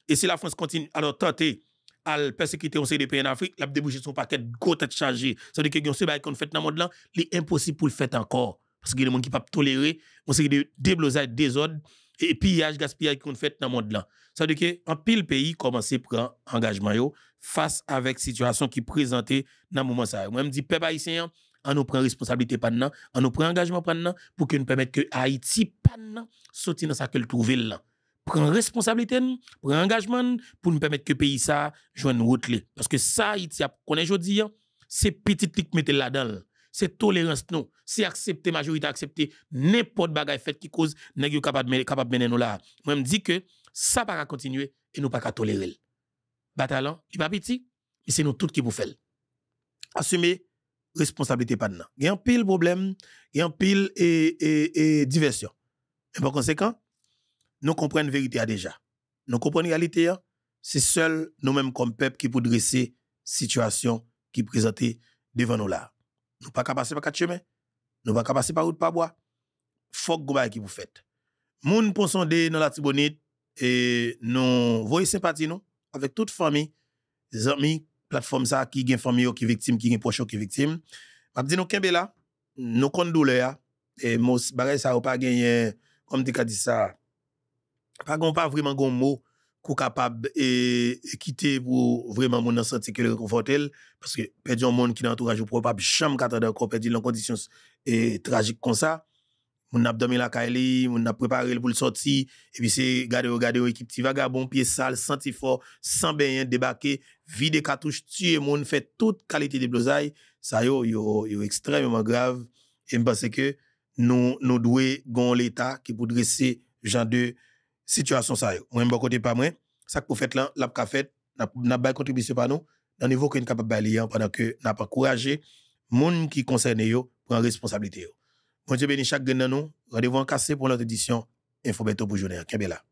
Et si la France continue, alors tenter à persécuter un pays en Afrique, la débouché son paquet de gros têtes chargées. Ça veut dire que ce qu'on fait dans le monde là, il est impossible pour le faire encore. Parce qu'il y a des gens qui ne peuvent pas tolérer, on sait des déblosage, désordre et pillage, gaspillage qu'on fait dans le monde là. Ça veut dire qu'un pile pays commence à prendre engagement face avec situation qui présentait dans le moment ça. Moi, je dis, peuple haïtien, on nous prend responsabilité pendant, on nous prend engagement pendant pour que nous permettre que Haïti pendant sortir dans sa culture là prend responsabilité, prend engagement pour nous permettre que le pays ça joue route parce que ça Haïti qu'on est aujourd'hui hein, c'est petit qui mettre là-dedans. C'est tolérance non. C'est accepter majorité accepter n'importe bagaille fait qui cause nèg capable capable mener nous là. Moi me dis que ça pas continuer et nous pas tolérer. Bataille il pas petit mais c'est nous tous qui vous faire. Assumer responsabilité pas dedans il y a un pile problème il y a un pile et, et, et diversion. Et par conséquent nous comprenons la vérité déjà. Nous comprenons la réalité, c'est seul nous-mêmes comme peuple qui peut dresser situation qui présente devant nous là. Nous pas passer par quatre chemins, nous pas passer par route par bois. Faut que qui vous faites. Moun pour sonder dans la Tibonite et nous voyons sympathie nous avec toute famille, les amis, plateforme ça qui gagne famille qui victime, qui gagne proche qui victime. M'a dit nous kembe là, nous compte douleur et mos bagay ça pas gagné comme tu dit ça pas gon pas vraiment gon mot qu'on capable et, quitter pour vraiment mon sentir que le réconfortel parce que perdre un monde qui dans entourage probable jamais qu'attendre encore perdre dans conditions et tragiques comme ça. Mon a dormi la kaili mon a préparé pour le sortir et puis c'est garder regarder équipe petit vagabond pied sale senti fort sans bien débarquer vide cartouche tuer monde fait toute qualité de blosaille ça yo yo, yo extrêmement grave. Et je pense que nous nous devons gon l'état qui pour dresser genre de situation ça moi bon côté pas moi ça que vous faites là l'a ka fait n'a n'a contribution par nous dans niveau nous capable balayer pendant que n'a pas encouragé monde qui concerne yo prendre responsabilité yo. Bon Dieu béni chaque gain nous rendez-vous en cassé pour notre édition Info Beto pour journée. Kembela